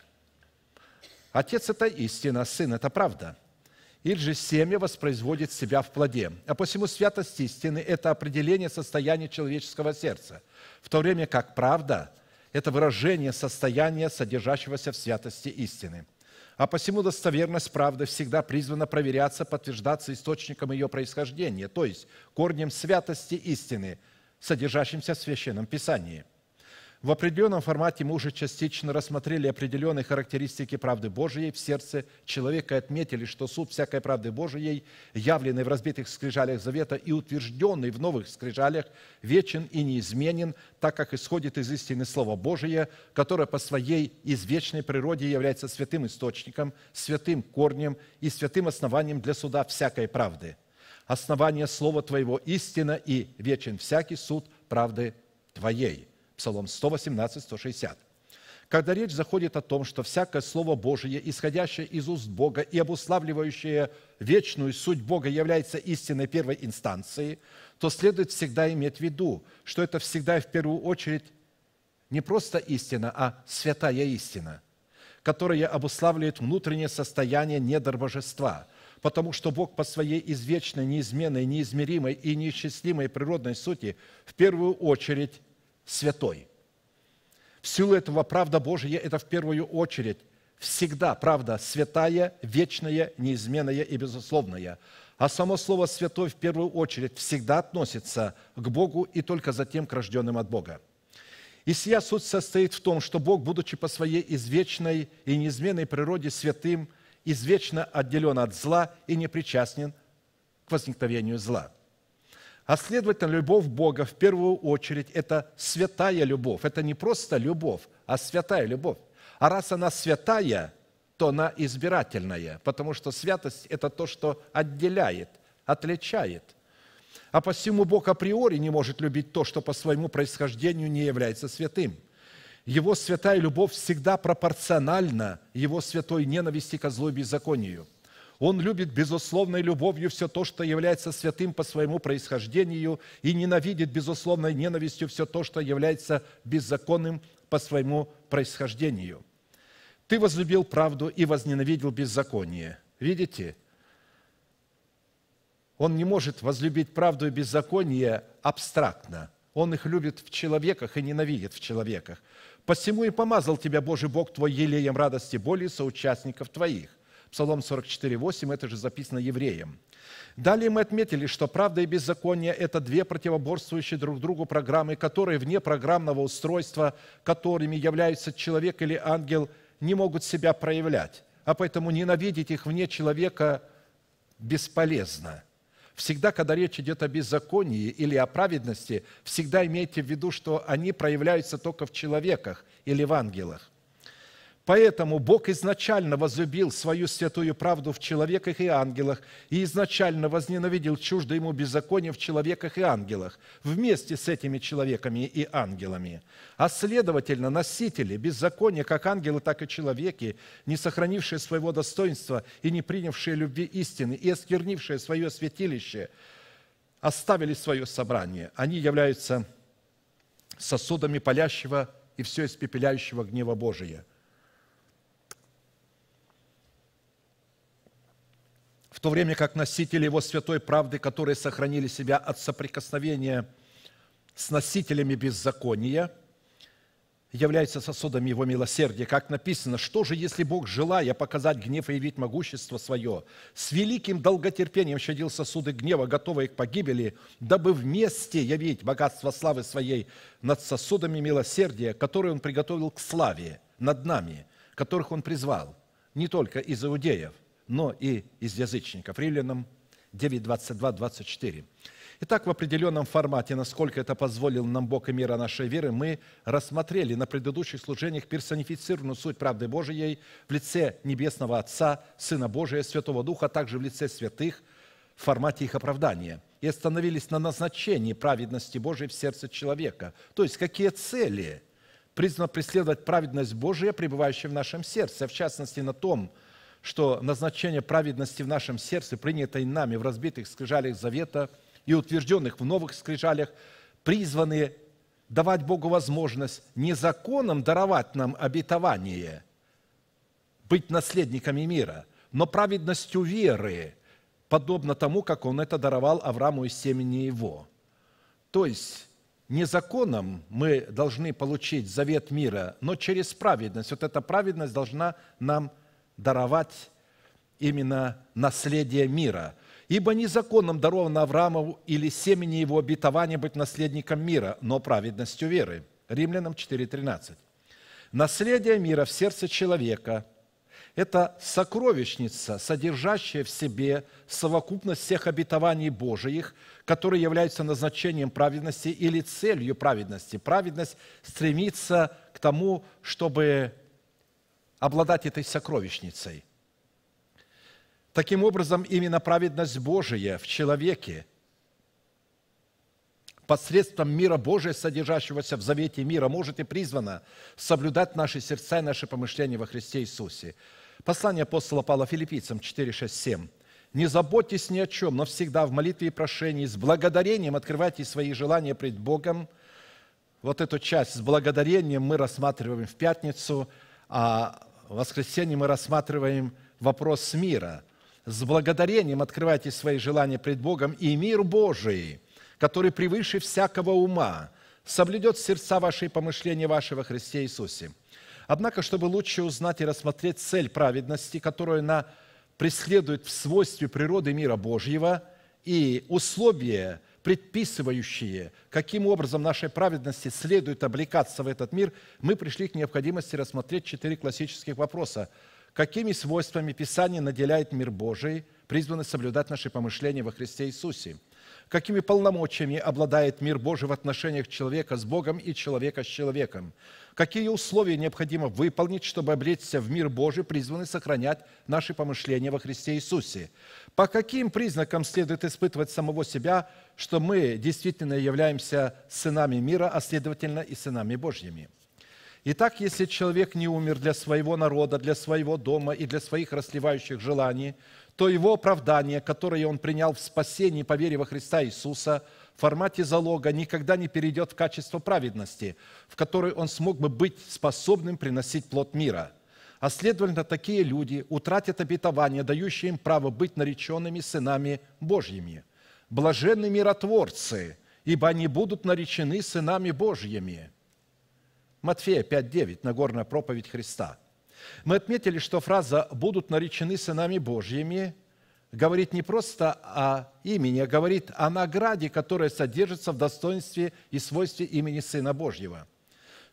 Отец – это истина, сын – это правда. Или же семя воспроизводит себя в плоде. А посему святость истины – это определение состояния человеческого сердца, в то время как правда – это выражение состояния, содержащегося в святости истины. А посему достоверность правды всегда призвана проверяться, подтверждаться источником ее происхождения, то есть корнем святости истины – содержащимся в Священном Писании. В определенном формате мы уже частично рассмотрели определенные характеристики правды Божией в сердце человека и отметили, что суд всякой правды Божией, явленный в разбитых скрижалях Завета и утвержденный в новых скрижалях, вечен и неизменен, так как исходит из истины Слова Божия, которое по своей извечной природе является святым источником, святым корнем и святым основанием для суда всякой правды – основание Слова Твоего истина и вечен всякий суд правды Твоей». Псалом 118, 160. Когда речь заходит о том, что всякое Слово Божие, исходящее из уст Бога и обуславливающее вечную суть Бога, является истиной первой инстанции, то следует всегда иметь в виду, что это всегда и в первую очередь не просто истина, а святая истина, которая обуславливает внутреннее состояние недр божества – потому что Бог по своей извечной, неизменной, неизмеримой и неисчислимой природной сути в первую очередь святой. В силу этого правда Божия – это в первую очередь всегда правда святая, вечная, неизменная и безусловная. А само слово «святой» в первую очередь всегда относится к Богу и только затем к рожденным от Бога. И сия суть состоит в том, что Бог, будучи по своей извечной и неизменной природе святым – извечно отделен от зла и не причастен к возникновению зла. А следовательно, любовь Бога в первую очередь – это святая любовь. Это не просто любовь, а святая любовь. А раз она святая, то она избирательная, потому что святость – это то, что отделяет, отличает. А посему Бог априори не может любить то, что по своему происхождению не является святым – его святая любовь всегда пропорциональна Его святой ненависти ко злу и беззаконию. Он любит безусловной любовью все то, что является святым по своему происхождению, и ненавидит безусловной ненавистью все то, что является беззаконным по своему происхождению. Ты возлюбил правду и возненавидел беззаконие. Видите? Он не может возлюбить правду и беззаконие абстрактно. Он их любит в человеках и ненавидит в человеках. Посему и помазал тебя Божий Бог твой елеем радости боли соучастников твоих. Псалом 44, 8, это же записано евреям. Далее мы отметили, что правда и беззаконие – это две противоборствующие друг другу программы, которые вне программного устройства, которыми являются человек или ангел, не могут себя проявлять. А поэтому ненавидеть их вне человека бесполезно. Всегда, когда речь идет о беззаконии или о праведности, всегда имейте в виду, что они проявляются только в человеках или в ангелах. Поэтому Бог изначально возлюбил свою святую правду в человеках и ангелах и изначально возненавидел чуждо ему беззаконие в человеках и ангелах, вместе с этими человеками и ангелами. А следовательно, носители беззакония, как ангелы, так и человеки, не сохранившие своего достоинства и не принявшие любви истины и осквернившие свое святилище, оставили свое собрание. Они являются сосудами палящего и все испепеляющего гнева Божия – в то время как носители его святой правды, которые сохранили себя от соприкосновения с носителями беззакония, являются сосудами его милосердия. Как написано, что же, если Бог, желая показать гнев и явить могущество свое, с великим долготерпением щадил сосуды гнева, готовые к погибели, дабы вместе явить богатство славы своей над сосудами милосердия, которые Он приготовил к славе над нами, которых Он призвал, не только из иудеев, но и из язычников. Римлянам 9, 22, 24. Итак, в определенном формате, насколько это позволил нам Бог и мира нашей веры, мы рассмотрели на предыдущих служениях персонифицированную суть правды Божией в лице Небесного Отца, Сына Божия, Святого Духа, а также в лице святых в формате их оправдания. И остановились на назначении праведности Божией в сердце человека. То есть, какие цели призвано преследовать праведность Божия, пребывающая в нашем сердце, в частности, на том, что назначение праведности в нашем сердце, принятой нами в разбитых скрижалях завета и утвержденных в новых скрижалях, призваны давать Богу возможность не законом даровать нам обетование, быть наследниками мира, но праведностью веры, подобно тому, как Он это даровал Аврааму и семени его. То есть, не законом мы должны получить завет мира, но через праведность. Вот эта праведность должна нам даровать именно наследие мира. Ибо незаконным даровано Аврааму или семени его обетования быть наследником мира, но праведностью веры. Римлянам 4.13. Наследие мира в сердце человека – это сокровищница, содержащая в себе совокупность всех обетований Божиих, которые являются назначением праведности или целью праведности. Праведность стремится к тому, чтобы обладать этой сокровищницей. Таким образом, именно праведность Божия в человеке посредством мира Божия, содержащегося в завете мира, может и призвана соблюдать наши сердца и наши помышления во Христе Иисусе. Послание апостола Павла Филиппийцам 4, 6, 7. «Не заботьтесь ни о чем, но всегда в молитве и прошении с благодарением открывайте свои желания пред Богом». Вот эту часть с благодарением мы рассматриваем в пятницу, а воскресенье мы рассматриваем вопрос мира. С благодарением открывайте свои желания пред Богом, и мир Божий, который превыше всякого ума, соблюдет сердца ваши и помышления ваши во Христе Иисусе. Однако, чтобы лучше узнать и рассмотреть цель праведности, которую она преследует в свойстве природы мира Божьего и условия – предписывающие, каким образом нашей праведности следует облекаться в этот мир, мы пришли к необходимости рассмотреть четыре классических вопроса. Какими свойствами Писание наделяет мир Божий, призванный соблюдать наши помышления во Христе Иисусе? Какими полномочиями обладает мир Божий в отношениях человека с Богом и человека с человеком? Какие условия необходимо выполнить, чтобы обречься в мир Божий, призванный сохранять наши помышления во Христе Иисусе? По каким признакам следует испытывать самого себя, что мы действительно являемся сынами мира, а следовательно и сынами Божьими? Итак, если человек не умер для своего народа, для своего дома и для своих расливающих желаний, то его оправдание, которое он принял в спасении по вере во Христа Иисуса – в формате залога никогда не перейдет в качество праведности, в которой он смог бы быть способным приносить плод мира. А следовательно, такие люди утратят обетование, дающее им право быть нареченными сынами Божьими. Блаженны миротворцы, ибо они будут наречены сынами Божьими». Матфея 5.9, Нагорная проповедь Христа. Мы отметили, что фраза «будут наречены сынами Божьими» говорит не просто о имени, а говорит о награде, которая содержится в достоинстве и свойстве имени Сына Божьего.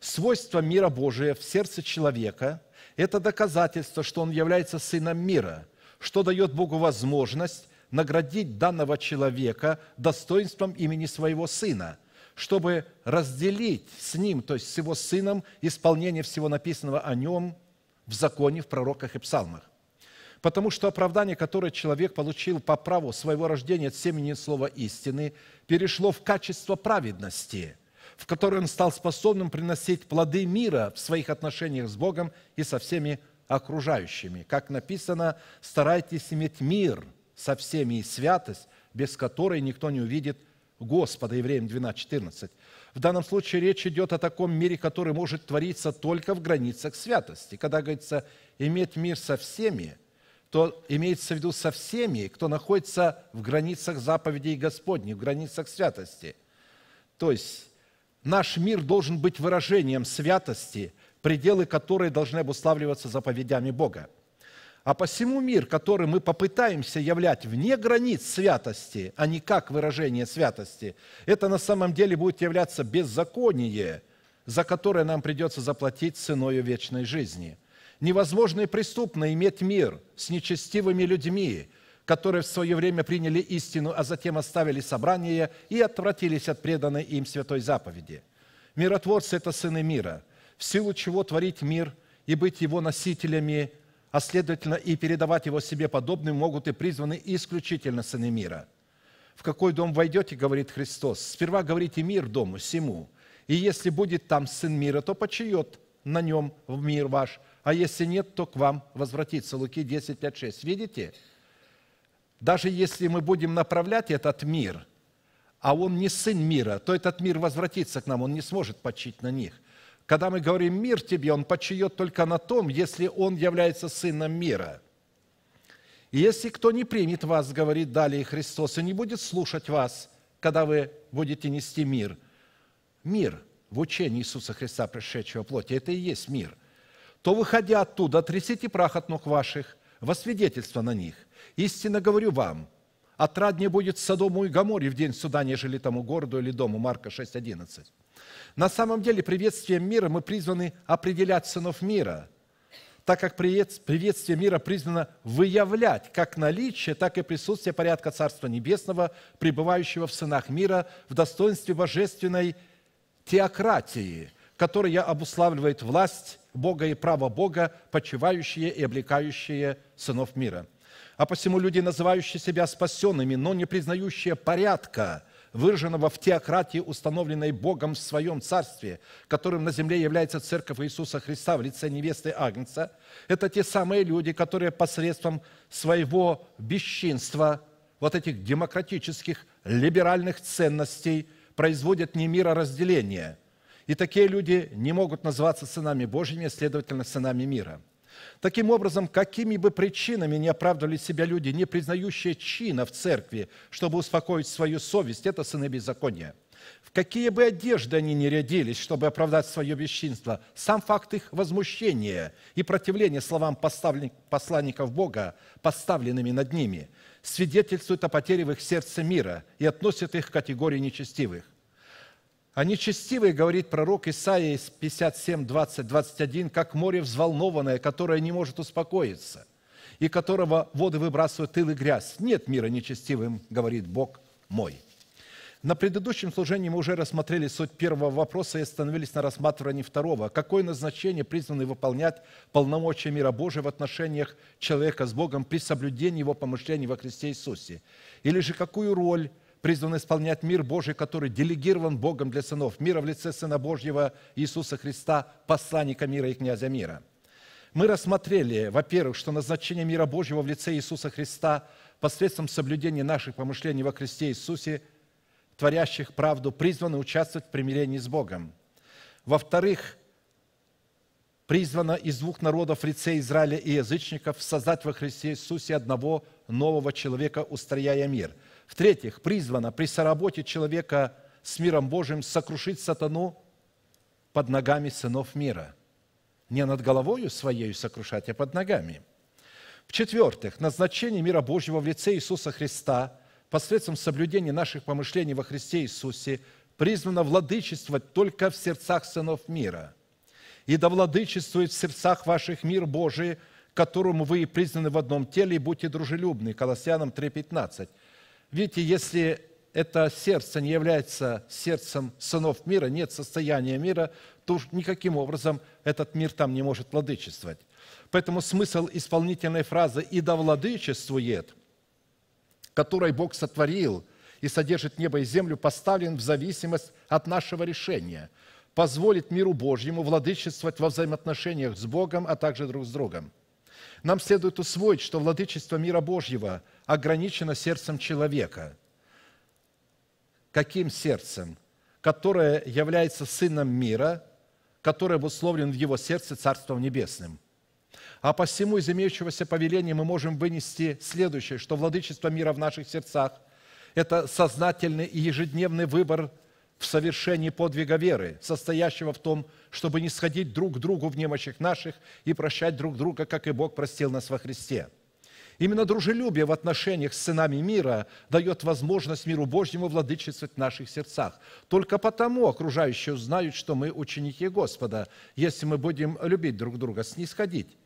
Свойство мира Божия в сердце человека – это доказательство, что он является сыном мира, что дает Богу возможность наградить данного человека достоинством имени своего Сына, чтобы разделить с ним, то есть с его Сыном, исполнение всего написанного о нем в законе, в пророках и псалмах. Потому что оправдание, которое человек получил по праву своего рождения от семени слова истины, перешло в качество праведности, в которое он стал способным приносить плоды мира в своих отношениях с Богом и со всеми окружающими. Как написано, старайтесь иметь мир со всеми и святость, без которой никто не увидит Господа. Евреям 12, 14. В данном случае речь идет о таком мире, который может твориться только в границах святости. Когда говорится «иметь мир со всеми», то имеется в виду со всеми, кто находится в границах заповедей Господней, в границах святости. То есть наш мир должен быть выражением святости, пределы которой должны обуславливаться заповедями Бога. А посему мир, который мы попытаемся являть вне границ святости, а не как выражение святости, это на самом деле будет являться беззаконие, за которое нам придется заплатить ценою вечной жизни – невозможно и преступно иметь мир с нечестивыми людьми, которые в свое время приняли истину, а затем оставили собрание и отвратились от преданной им святой заповеди. Миротворцы – это сыны мира, в силу чего творить мир и быть его носителями, а следовательно и передавать его себе подобным могут и призваны исключительно сыны мира. В какой дом войдете, говорит Христос, сперва говорите мир дому сему, и если будет там сын мира, то почиет на нем в мир ваш, а если нет, то к вам возвратится. Луки 10, 5, 6. Видите? Даже если мы будем направлять этот мир, а он не сын мира, то этот мир возвратится к нам, он не сможет почить на них. Когда мы говорим «мир тебе», он почиет только на том, если он является сыном мира. И если кто не примет вас, говорит далее Христос, и не будет слушать вас, когда вы будете нести мир, мир в учении Иисуса Христа, пришедшего плоти, это и есть мир – то, выходя оттуда, трясите прах от ног ваших, во свидетельство на них. Истинно говорю вам, отраднее будет Содому и Гаморе в день суда, нежели тому городу или дому». Марка 6,11. На самом деле приветствием мира мы призваны определять сынов мира, так как приветствие мира призвано выявлять как наличие, так и присутствие порядка Царства Небесного, пребывающего в сынах мира в достоинстве божественной теократии, которая обуславливает власть Бога и право Бога, почивающие и облекающие сынов мира. А посему люди, называющие себя спасенными, но не признающие порядка, выраженного в теократии, установленной Богом в своем царстве, которым на земле является Церковь Иисуса Христа в лице невесты Агнца, это те самые люди, которые посредством своего бесчинства, вот этих демократических, либеральных ценностей производят не мироразделение – и такие люди не могут называться сынами Божьими, следовательно, сынами мира. Таким образом, какими бы причинами не оправдывали себя люди, не признающие чина в церкви, чтобы успокоить свою совесть, это сыны беззакония. В какие бы одежды они ни рядились, чтобы оправдать свое бесчинство, сам факт их возмущения и противления словам посланников Бога, поставленными над ними, свидетельствует о потере в их сердце мира и относит их к категории нечестивых. А нечестивый, говорит пророк Исаия 57, 20, 21, как море взволнованное, которое не может успокоиться, и которого воды выбрасывают тыл и грязь. Нет мира нечестивым, говорит Бог мой. На предыдущем служении мы уже рассмотрели суть первого вопроса и остановились на рассматривании второго. Какое назначение призваны выполнять полномочия мира Божия в отношениях человека с Богом при соблюдении его помышлений во Христе Иисусе? Или же какую роль призван исполнять мир Божий, который делегирован Богом для сынов мира в лице Сына Божьего Иисуса Христа, посланника мира и князя мира. Мы рассмотрели, во-первых, что назначение мира Божьего в лице Иисуса Христа посредством соблюдения наших помышлений во Христе Иисусе, творящих правду, призваны участвовать в примирении с Богом. Во-вторых, призвано из двух народов в лице Израиля и язычников создать во Христе Иисусе одного нового человека, устрояя мир – в-третьих, призвано при соработе человека с миром Божиим сокрушить сатану под ногами сынов мира. Не над головою своей сокрушать, а под ногами. В-четвертых, назначение мира Божьего в лице Иисуса Христа посредством соблюдения наших помышлений во Христе Иисусе призвано владычествовать только в сердцах сынов мира. И да владычествует в сердцах ваших мир Божий, которому вы и признаны в одном теле, и будьте дружелюбны. Колоссянам 3,15. Видите, если это сердце не является сердцем сынов мира, нет состояния мира, то уж никаким образом этот мир там не может владычествовать. Поэтому смысл исполнительной фразы «и да владычествует», которой Бог сотворил и содержит небо и землю, поставлен в зависимость от нашего решения – позволит миру Божьему владычествовать во взаимоотношениях с Богом, а также друг с другом. Нам следует усвоить, что владычество мира Божьего ограничено сердцем человека – каким сердцем? Которое является сыном мира, который обусловлен в его сердце Царством Небесным. А посему из имеющегося повеления мы можем вынести следующее, что владычество мира в наших сердцах – это сознательный и ежедневный выбор в совершении подвига веры, состоящего в том, чтобы не сходить друг к другу в немощах наших и прощать друг друга, как и Бог простил нас во Христе – Именно дружелюбие в отношениях с сынами мира дает возможность миру Божьему владычествовать в наших сердцах. Только потому окружающие узнают, что мы ученики Господа, если мы будем любить друг друга, снисходить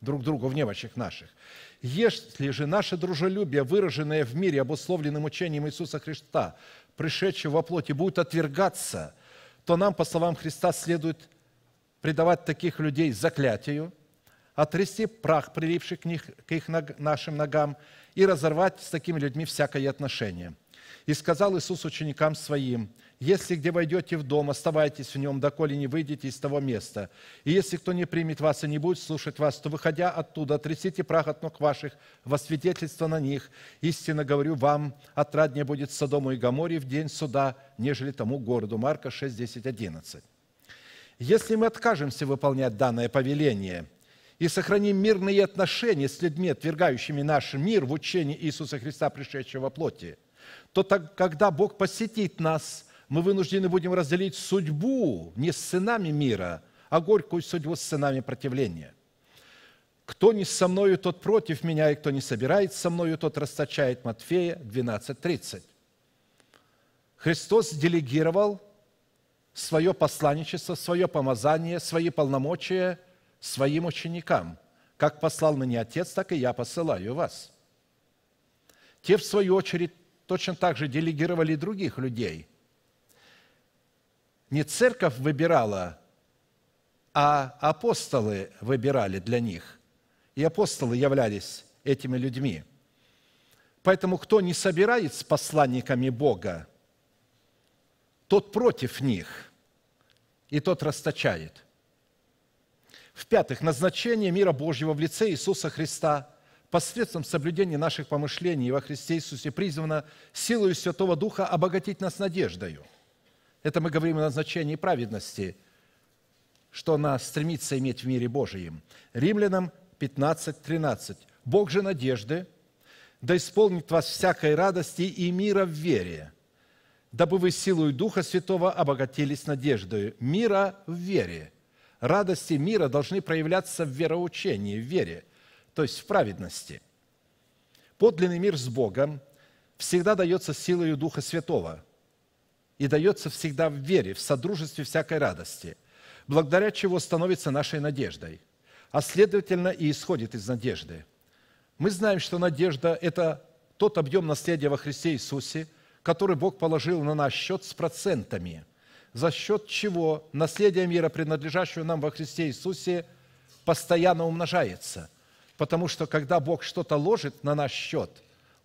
друг другу в немощах наших. Если же наше дружелюбие, выраженное в мире обусловленным учением Иисуса Христа, пришедшего во плоти, будет отвергаться, то нам, по словам Христа, следует предавать таких людей заклятию – отрясти прах, приливший к, них, к их ног, нашим ногам, и разорвать с такими людьми всякое отношение. И сказал Иисус ученикам Своим, «Если где войдете в дом, оставайтесь в нем, доколе не выйдете из того места. И если кто не примет вас и не будет слушать вас, то, выходя оттуда, трясите прах от ног ваших во свидетельство на них. Истинно говорю вам, отраднее будет Содому и Гаморе в день суда, нежели тому городу». Марка 6, 10, 11. Если мы откажемся выполнять данное повеление – и сохраним мирные отношения с людьми, отвергающими наш мир в учении Иисуса Христа, пришедшего во плоти, то так, когда Бог посетит нас, мы вынуждены будем разделить судьбу не с сынами мира, а горькую судьбу с сынами противления. Кто не со мною, тот против меня, и кто не собирает со мною, тот расточает. Матфея 12:30. Христос делегировал свое посланничество, свое помазание, свои полномочия – своим ученикам. Как послал меня Отец, так и я посылаю вас. Те, в свою очередь, точно так же делегировали других людей. Не церковь выбирала, а апостолы выбирали для них. И апостолы являлись этими людьми. Поэтому кто не собирает с посланниками Бога, тот против них, и тот расточает – в-пятых, назначение мира Божьего в лице Иисуса Христа посредством соблюдения наших помышлений во Христе Иисусе призвано силою Святого Духа обогатить нас надеждою. Это мы говорим о назначении праведности, что она стремится иметь в мире Божием. Римлянам 15, 13. «Бог же надежды, да исполнит вас всякой радости и мира в вере, дабы вы силою Духа Святого обогатились надеждою». Мира в вере – радости мира должны проявляться в вероучении, в вере, то есть в праведности. Подлинный мир с Богом всегда дается силой Духа Святого и дается всегда в вере, в содружестве всякой радости, благодаря чего становится нашей надеждой, а следовательно и исходит из надежды. Мы знаем, что надежда – это тот объем наследия во Христе Иисусе, который Бог положил на наш счет с процентами – за счет чего наследие мира, принадлежащего нам во Христе Иисусе, постоянно умножается. Потому что когда Бог что-то ложит на наш счет,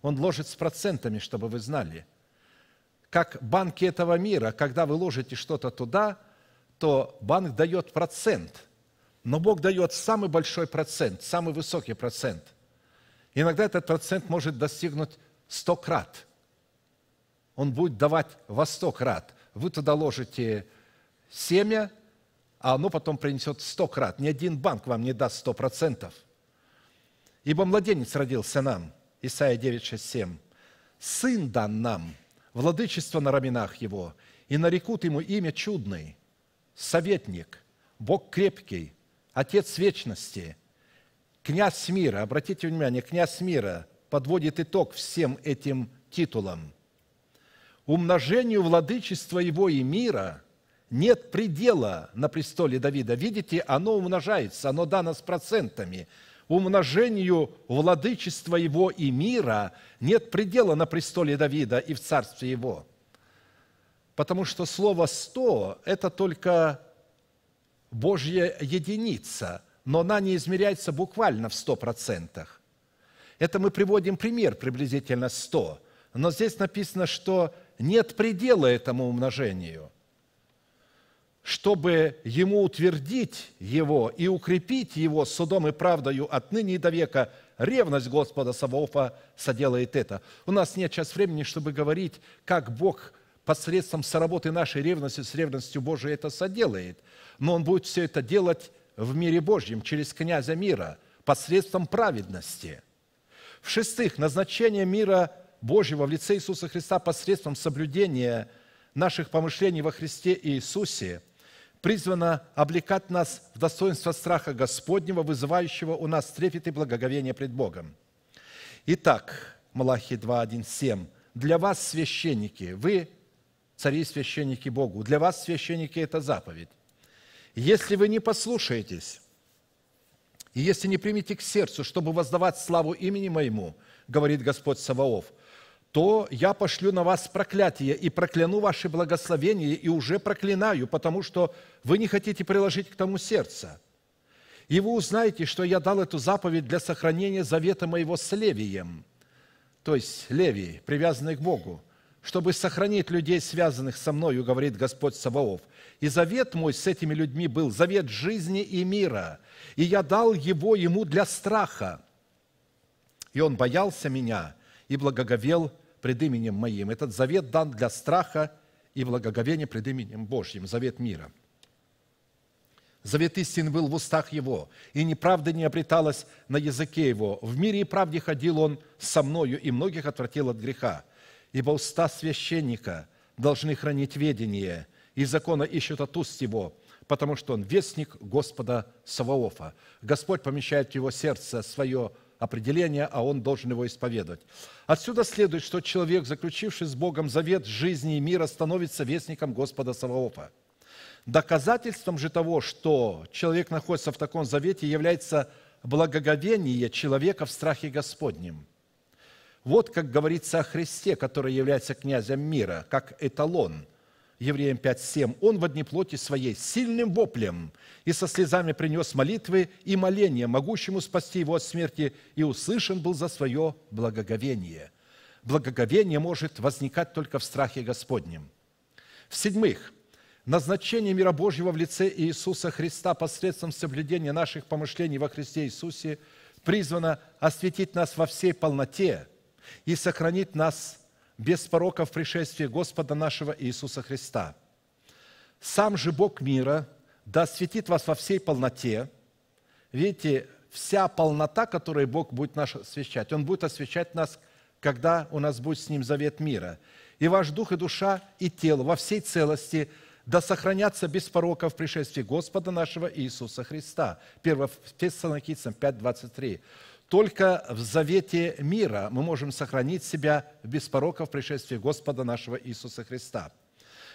Он ложит с процентами, чтобы вы знали. Как банки этого мира, когда вы ложите что-то туда, то банк дает процент, но Бог дает самый большой процент, самый высокий процент. Иногда этот процент может достигнуть 100 крат. Он будет давать во 100 крат вы туда ложите семя, а оно потом принесет сто крат. Ни один банк вам не даст сто процентов. Ибо младенец родился нам, Исайя 9, 6, 7. Сын дан нам, владычество на раменах его, и нарекут ему имя чудный, советник, Бог крепкий, Отец вечности, князь мира. Обратите внимание, князь мира подводит итог всем этим титулам. Умножению владычества его и мира нет предела на престоле Давида. Видите, оно умножается, оно дано с процентами – умножению владычества его и мира нет предела на престоле Давида и в царстве его. Потому что слово «сто» – это только Божья единица, но она не измеряется буквально в сто процентах. Это мы приводим пример приблизительно сто, но здесь написано, что нет предела этому умножению – чтобы ему утвердить его и укрепить его судом и правдою отныне и до века, ревность Господа Саваофа соделает это. У нас нет сейчас времени, чтобы говорить, как Бог посредством соработы нашей ревности с ревностью Божией это соделает. Но Он будет все это делать в мире Божьем, через князя мира, посредством праведности. В-шестых, назначение мира Божьего в лице Иисуса Христа посредством соблюдения наших помышлений во Христе Иисусе – призвана облекать нас в достоинство страха Господнего, вызывающего у нас трепет и благоговение пред Богом. Итак, Малахи 2, 1, 7. «Для вас, священники, вы цари и священники Богу, для вас, священники, это заповедь. Если вы не послушаетесь, и если не примете к сердцу, чтобы воздавать славу имени Моему, говорит Господь Саваоф, то я пошлю на вас проклятие и прокляну ваши благословения, и уже проклинаю, потому что вы не хотите приложить к тому сердце. И вы узнаете, что я дал эту заповедь для сохранения завета моего с Левием, то есть Левий, привязанный к Богу, чтобы сохранить людей, связанных со мною, говорит Господь Саваоф. И завет мой с этими людьми был завет жизни и мира, и я дал его ему для страха. И он боялся меня и благоговел пред именем Моим. Этот завет дан для страха и благоговения пред именем Божьим, завет мира. Завет истин был в устах его, и неправда не обреталась на языке его. В мире и правде ходил он со мною, и многих отвратил от греха. Ибо уста священника должны хранить ведение, и закона ищут от уст его, потому что он вестник Господа Саваофа. Господь помещает в его сердце свое определение, а он должен его исповедовать. Отсюда следует, что человек, заключивший с Богом завет жизни и мира, становится вестником Господа Саваофа. Доказательством же того, что человек находится в таком завете, является благоговение человека в страхе Господнем. Вот как говорится о Христе, который является князем мира, как эталон – Евреям 5.7, «Он в одни плоти своей сильным воплем и со слезами принес молитвы и моления, могущему спасти его от смерти, и услышан был за свое благоговение». Благоговение может возникать только в страхе Господнем. В-седьмых, назначение мира Божьего в лице Иисуса Христа посредством соблюдения наших помышлений во Христе Иисусе призвано осветить нас во всей полноте и сохранить нас без порока в пришествии Господа нашего Иисуса Христа. Сам же Бог мира да осветит вас во всей полноте. Видите, вся полнота, которую Бог будет наш освещать, Он будет освещать нас, когда у нас будет с Ним завет мира. И ваш дух и душа и тело во всей целости да сохранятся без порока в пришествии Господа нашего Иисуса Христа. 1 Фессалоникийцам 5, 23. Только в завете мира мы можем сохранить себя без порока в пришествии Господа нашего Иисуса Христа.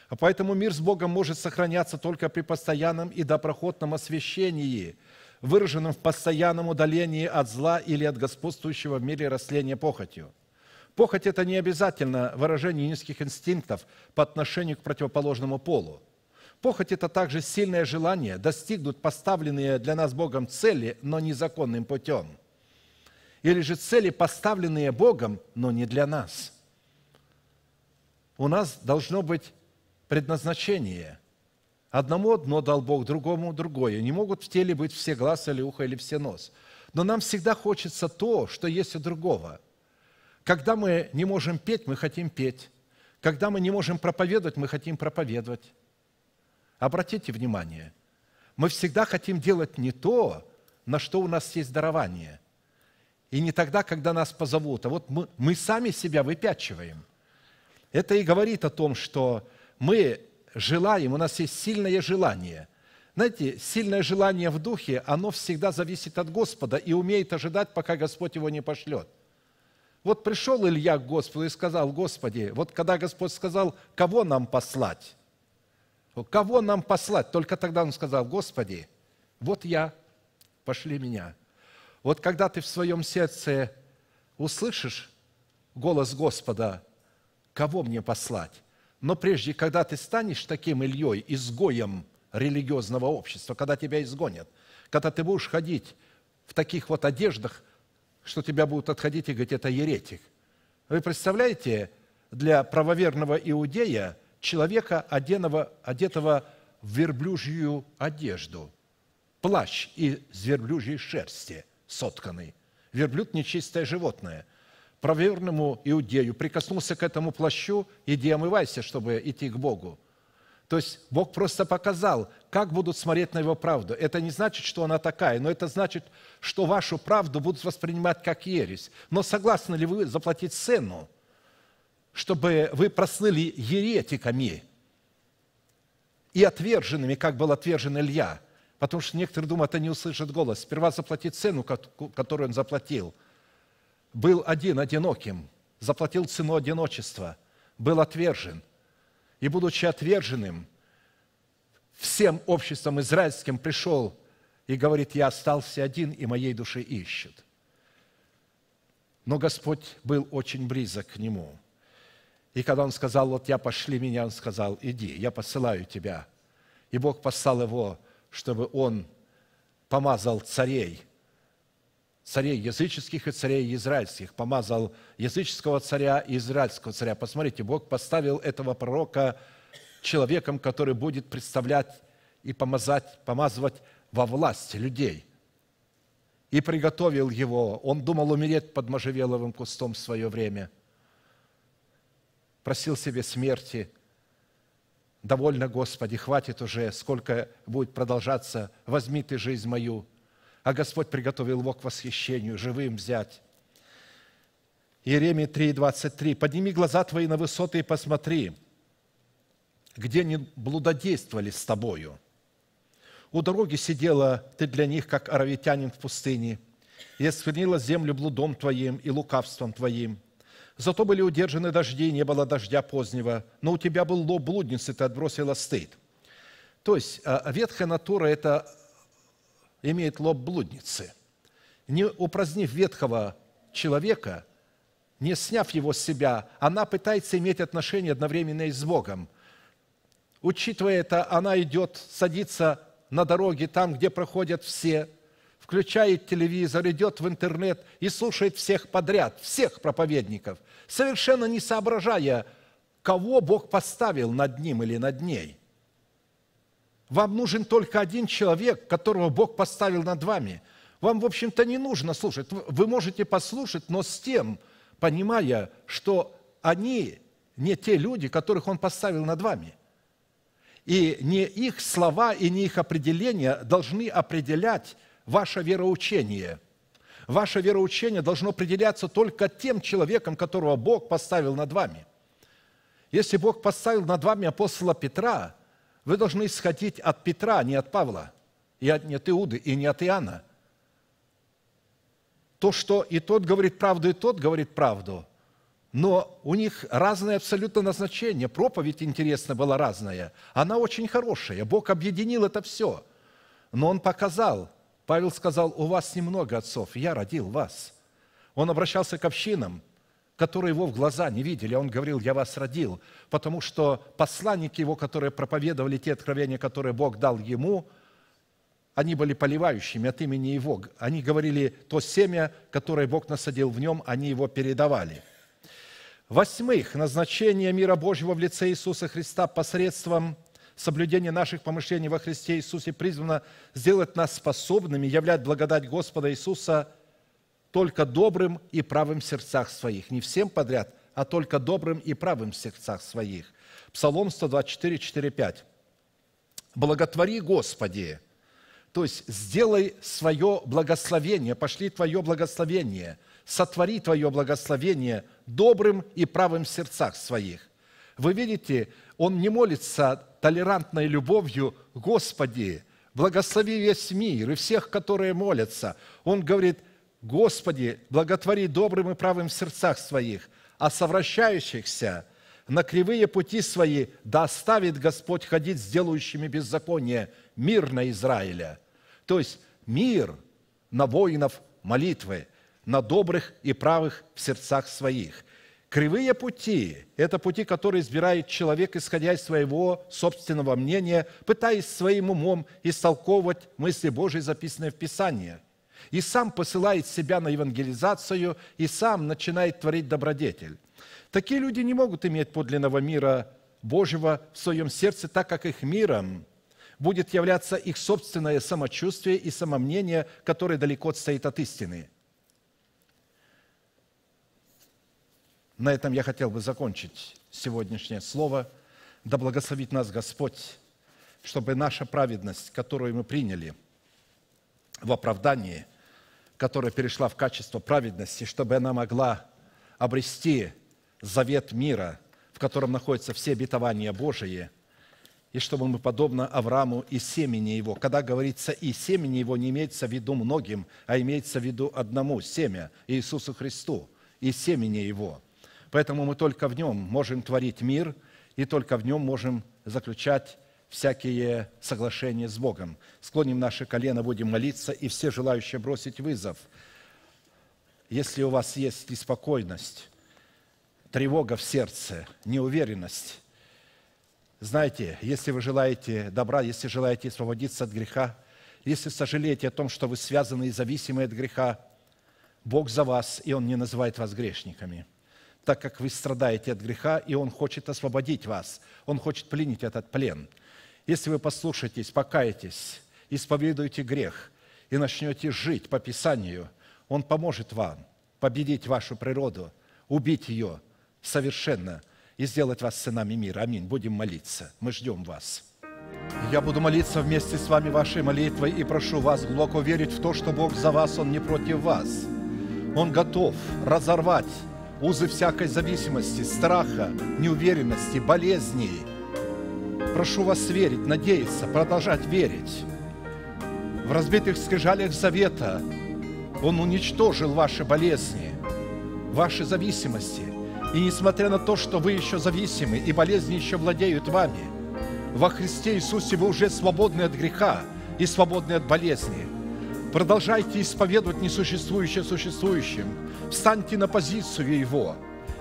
А поэтому мир с Богом может сохраняться только при постоянном и допроходном освящении, выраженном в постоянном удалении от зла или от господствующего в мире растления похотью. Похоть – это не обязательно выражение низких инстинктов по отношению к противоположному полу. Похоть – это также сильное желание достигнуть поставленные для нас Богом цели, но незаконным путем – или же цели, поставленные Богом, но не для нас. У нас должно быть предназначение. Одному одно дал Бог, другому другое. Не могут в теле быть все глаз или ухо или все нос. Но нам всегда хочется то, что есть у другого. Когда мы не можем петь, мы хотим петь. Когда мы не можем проповедовать, мы хотим проповедовать. Обратите внимание, мы всегда хотим делать не то, на что у нас есть дарование. И не тогда, когда нас позовут, а вот мы, мы сами себя выпячиваем. Это и говорит о том, что мы желаем, у нас есть сильное желание. Знаете, сильное желание в духе, оно всегда зависит от Господа и умеет ожидать, пока Господь его не пошлет. Вот пришел Илья к Господу и сказал, Господи, вот когда Господь сказал, кого нам послать? Кого нам послать? Только тогда он сказал, Господи, вот я, пошли меня. Вот когда ты в своем сердце услышишь голос Господа, кого мне послать? Но прежде, когда ты станешь таким Ильей, изгоем религиозного общества, когда тебя изгонят, когда ты будешь ходить в таких вот одеждах, что тебя будут отходить и говорить, это еретик. Вы представляете, для правоверного иудея человека, одетого, одетого в верблюжью одежду, плащ из верблюжьей шерсти сотканный. Верблюд – нечистое животное. Правоверному иудею прикоснулся к этому плащу, иди омывайся, чтобы идти к Богу. То есть Бог просто показал, как будут смотреть на его правду. Это не значит, что она такая, но это значит, что вашу правду будут воспринимать как ересь. Но согласны ли вы заплатить цену, чтобы вы проснули еретиками и отверженными, как был отвержен Илья? Потому что некоторые думают, они услышат голос. Сперва заплатить цену, которую он заплатил. Был один, одиноким, заплатил цену одиночества, был отвержен. И, будучи отверженным, всем обществом израильским пришел и говорит, я остался один, и моей души ищут. Но Господь был очень близок к нему. И когда он сказал, вот я пошли меня, он сказал, иди, я посылаю тебя. И Бог послал его, чтобы он помазал царей, царей языческих и царей израильских, помазал языческого царя и израильского царя. Посмотрите, Бог поставил этого пророка человеком, который будет представлять и помазать, помазывать во власть людей. И приготовил его. Он думал умереть под можжевеловым кустом в свое время. Просил себе смерти. Довольно, Господи, хватит уже, сколько будет продолжаться. Возьми Ты жизнь мою. А Господь приготовил его к восхищению, живым взять. Иеремия 3, 23. «Подними глаза твои на высоты и посмотри, где не блудодействовали с тобою. У дороги сидела ты для них, как аравитянин в пустыне, и осквернила землю блудом твоим и лукавством твоим. Зато были удержаны дожди, не было дождя позднего, но у тебя был лоб блудницы, ты отбросила стыд». То есть а, ветхая натура – это имеет лоб блудницы. Не упразднив ветхого человека, не сняв его с себя, она пытается иметь отношения одновременно и с Богом – Учитывая это, она идет, садится на дороге там, где проходят все, включает телевизор, идет в интернет и слушает всех подряд, всех проповедников, совершенно не соображая, кого Бог поставил над ним или над ней. Вам нужен только один человек, которого Бог поставил над вами. Вам, в общем-то, не нужно слушать. Вы можете послушать, но с тем, понимая, что они не те люди, которых Он поставил над вами – и не их слова и не их определения должны определять ваше вероучение. Ваше вероучение должно определяться только тем человеком, которого Бог поставил над вами. Если Бог поставил над вами апостола Петра, вы должны исходить от Петра, а не от Павла, и от, не от Иуды, и не от Иоанна. То, что и тот говорит правду, и тот говорит правду – но у них разное абсолютно назначение. Проповедь, интересно, была разная. Она очень хорошая. Бог объединил это все. Но Он показал, Павел сказал, у вас немного отцов, я родил вас. Он обращался к общинам, которые его в глаза не видели. Он говорил, я вас родил, потому что посланники его, которые проповедовали те откровения, которые Бог дал ему, они были поливающими от имени его. Они говорили, то семя, которое Бог насадил в нем, они его передавали – Восьмых, назначение мира Божьего в лице Иисуса Христа посредством соблюдения наших помышлений во Христе Иисусе призвано сделать нас способными являть благодать Господа Иисуса только добрым и правым в сердцах своих. Не всем подряд, а только добрым и правым в сердцах своих. Псалом 124, 4, 5. «Благотвори Господи, то есть сделай свое благословение, пошли твое благословение – сотвори Твое благословение добрым и правым в сердцах своих. Вы видите, он не молится толерантной любовью, Господи, благослови весь мир и всех, которые молятся. Он говорит, Господи, благотвори добрым и правым в сердцах своих, а совращающихся на кривые пути свои да оставит Господь ходить с делающими беззаконие мир на Израиля. То есть мир на воинов молитвы, на добрых и правых в сердцах своих. Кривые пути – это пути, которые избирает человек, исходя из своего собственного мнения, пытаясь своим умом истолковывать мысли Божьи, записанные в Писании. И сам посылает себя на евангелизацию, и сам начинает творить добродетель. Такие люди не могут иметь подлинного мира Божьего в своем сердце, так как их миром будет являться их собственное самочувствие и самомнение, которое далеко отстоит от истины – На этом я хотел бы закончить сегодняшнее слово. Да благословит нас Господь, чтобы наша праведность, которую мы приняли в оправдании, которая перешла в качество праведности, чтобы она могла обрести завет мира, в котором находятся все обетования Божии, и чтобы мы, подобно Аврааму и семени его, когда говорится «и семени его», не имеется в виду многим, а имеется в виду одному – семя Иисусу Христу и семени его – Поэтому мы только в нем можем творить мир, и только в нем можем заключать всякие соглашения с Богом. Склоним наши колено, будем молиться, и все желающие бросить вызов. Если у вас есть неспокойность, тревога в сердце, неуверенность, знаете, если вы желаете добра, если желаете освободиться от греха, если сожалеете о том, что вы связаны и зависимы от греха, Бог за вас, и Он не называет вас грешниками – так как вы страдаете от греха, и Он хочет освободить вас. Он хочет пленить этот плен. Если вы послушаетесь, покаетесь, исповедуете грех и начнете жить по Писанию, Он поможет вам победить вашу природу, убить ее совершенно и сделать вас сынами мира. Аминь. Будем молиться. Мы ждем вас. Я буду молиться вместе с вами вашей молитвой и прошу вас глубоко верить в то, что Бог за вас, Он не против вас. Он готов разорвать узы всякой зависимости, страха, неуверенности, болезней. Прошу вас верить, надеяться, продолжать верить. В разбитых скрижалях завета Он уничтожил ваши болезни, ваши зависимости. И несмотря на то, что вы еще зависимы и болезни еще владеют вами, во Христе Иисусе вы уже свободны от греха и свободны от болезни – Продолжайте исповедовать несуществующее существующим. Встаньте на позицию Его,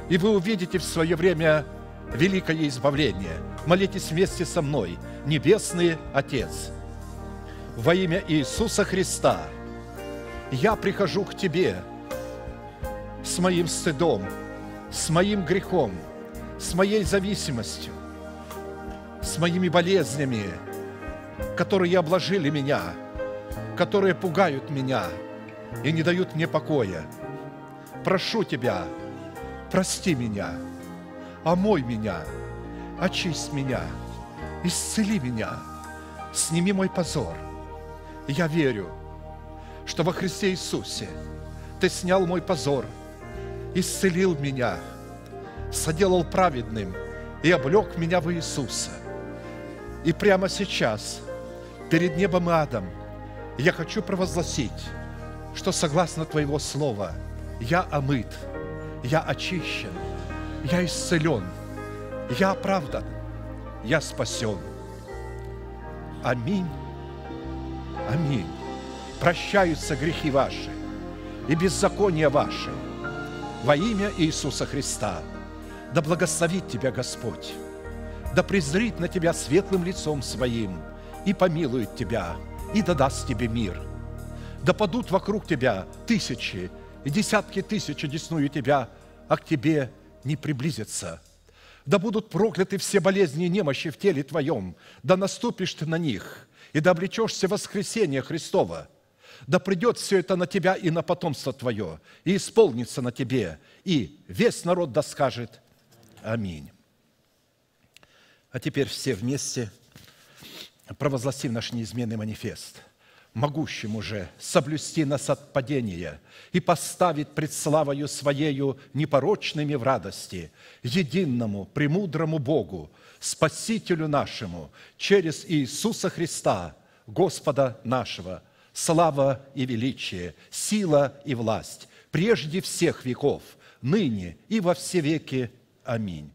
и вы увидите в свое время великое избавление. Молитесь вместе со мной, Небесный Отец. Во имя Иисуса Христа я прихожу к Тебе с моим стыдом, с моим грехом, с моей зависимостью, с моими болезнями, которые обложили меня – которые пугают меня и не дают мне покоя. Прошу Тебя, прости меня, омой меня, очисть меня, исцели меня, сними мой позор. Я верю, что во Христе Иисусе Ты снял мой позор, исцелил меня, соделал праведным и облег меня в Иисуса. И прямо сейчас, перед небом и адом – я хочу провозгласить, что согласно Твоего Слова я омыт, я очищен, я исцелен, я оправдан, я спасен. Аминь. Аминь. Прощаются грехи ваши и беззакония ваши во имя Иисуса Христа. Да благословит тебя Господь, да презрит на тебя светлым лицом своим и помилует тебя – и да даст тебе мир. Да падут вокруг тебя тысячи и десятки тысяч одесную тебя, а к тебе не приблизятся. Да будут прокляты все болезни и немощи в теле твоем, да наступишь ты на них, и да облечешься воскресение Христова. Да придет все это на тебя и на потомство твое, и исполнится на тебе, и весь народ да скажет Аминь. А теперь все вместе – провозгласим наш неизменный манифест. могущему же соблюсти нас от падения и поставить пред славою Своею непорочными в радости, единому, премудрому Богу, Спасителю нашему, через Иисуса Христа, Господа нашего, слава и величие, сила и власть, прежде всех веков, ныне и во все веки. Аминь.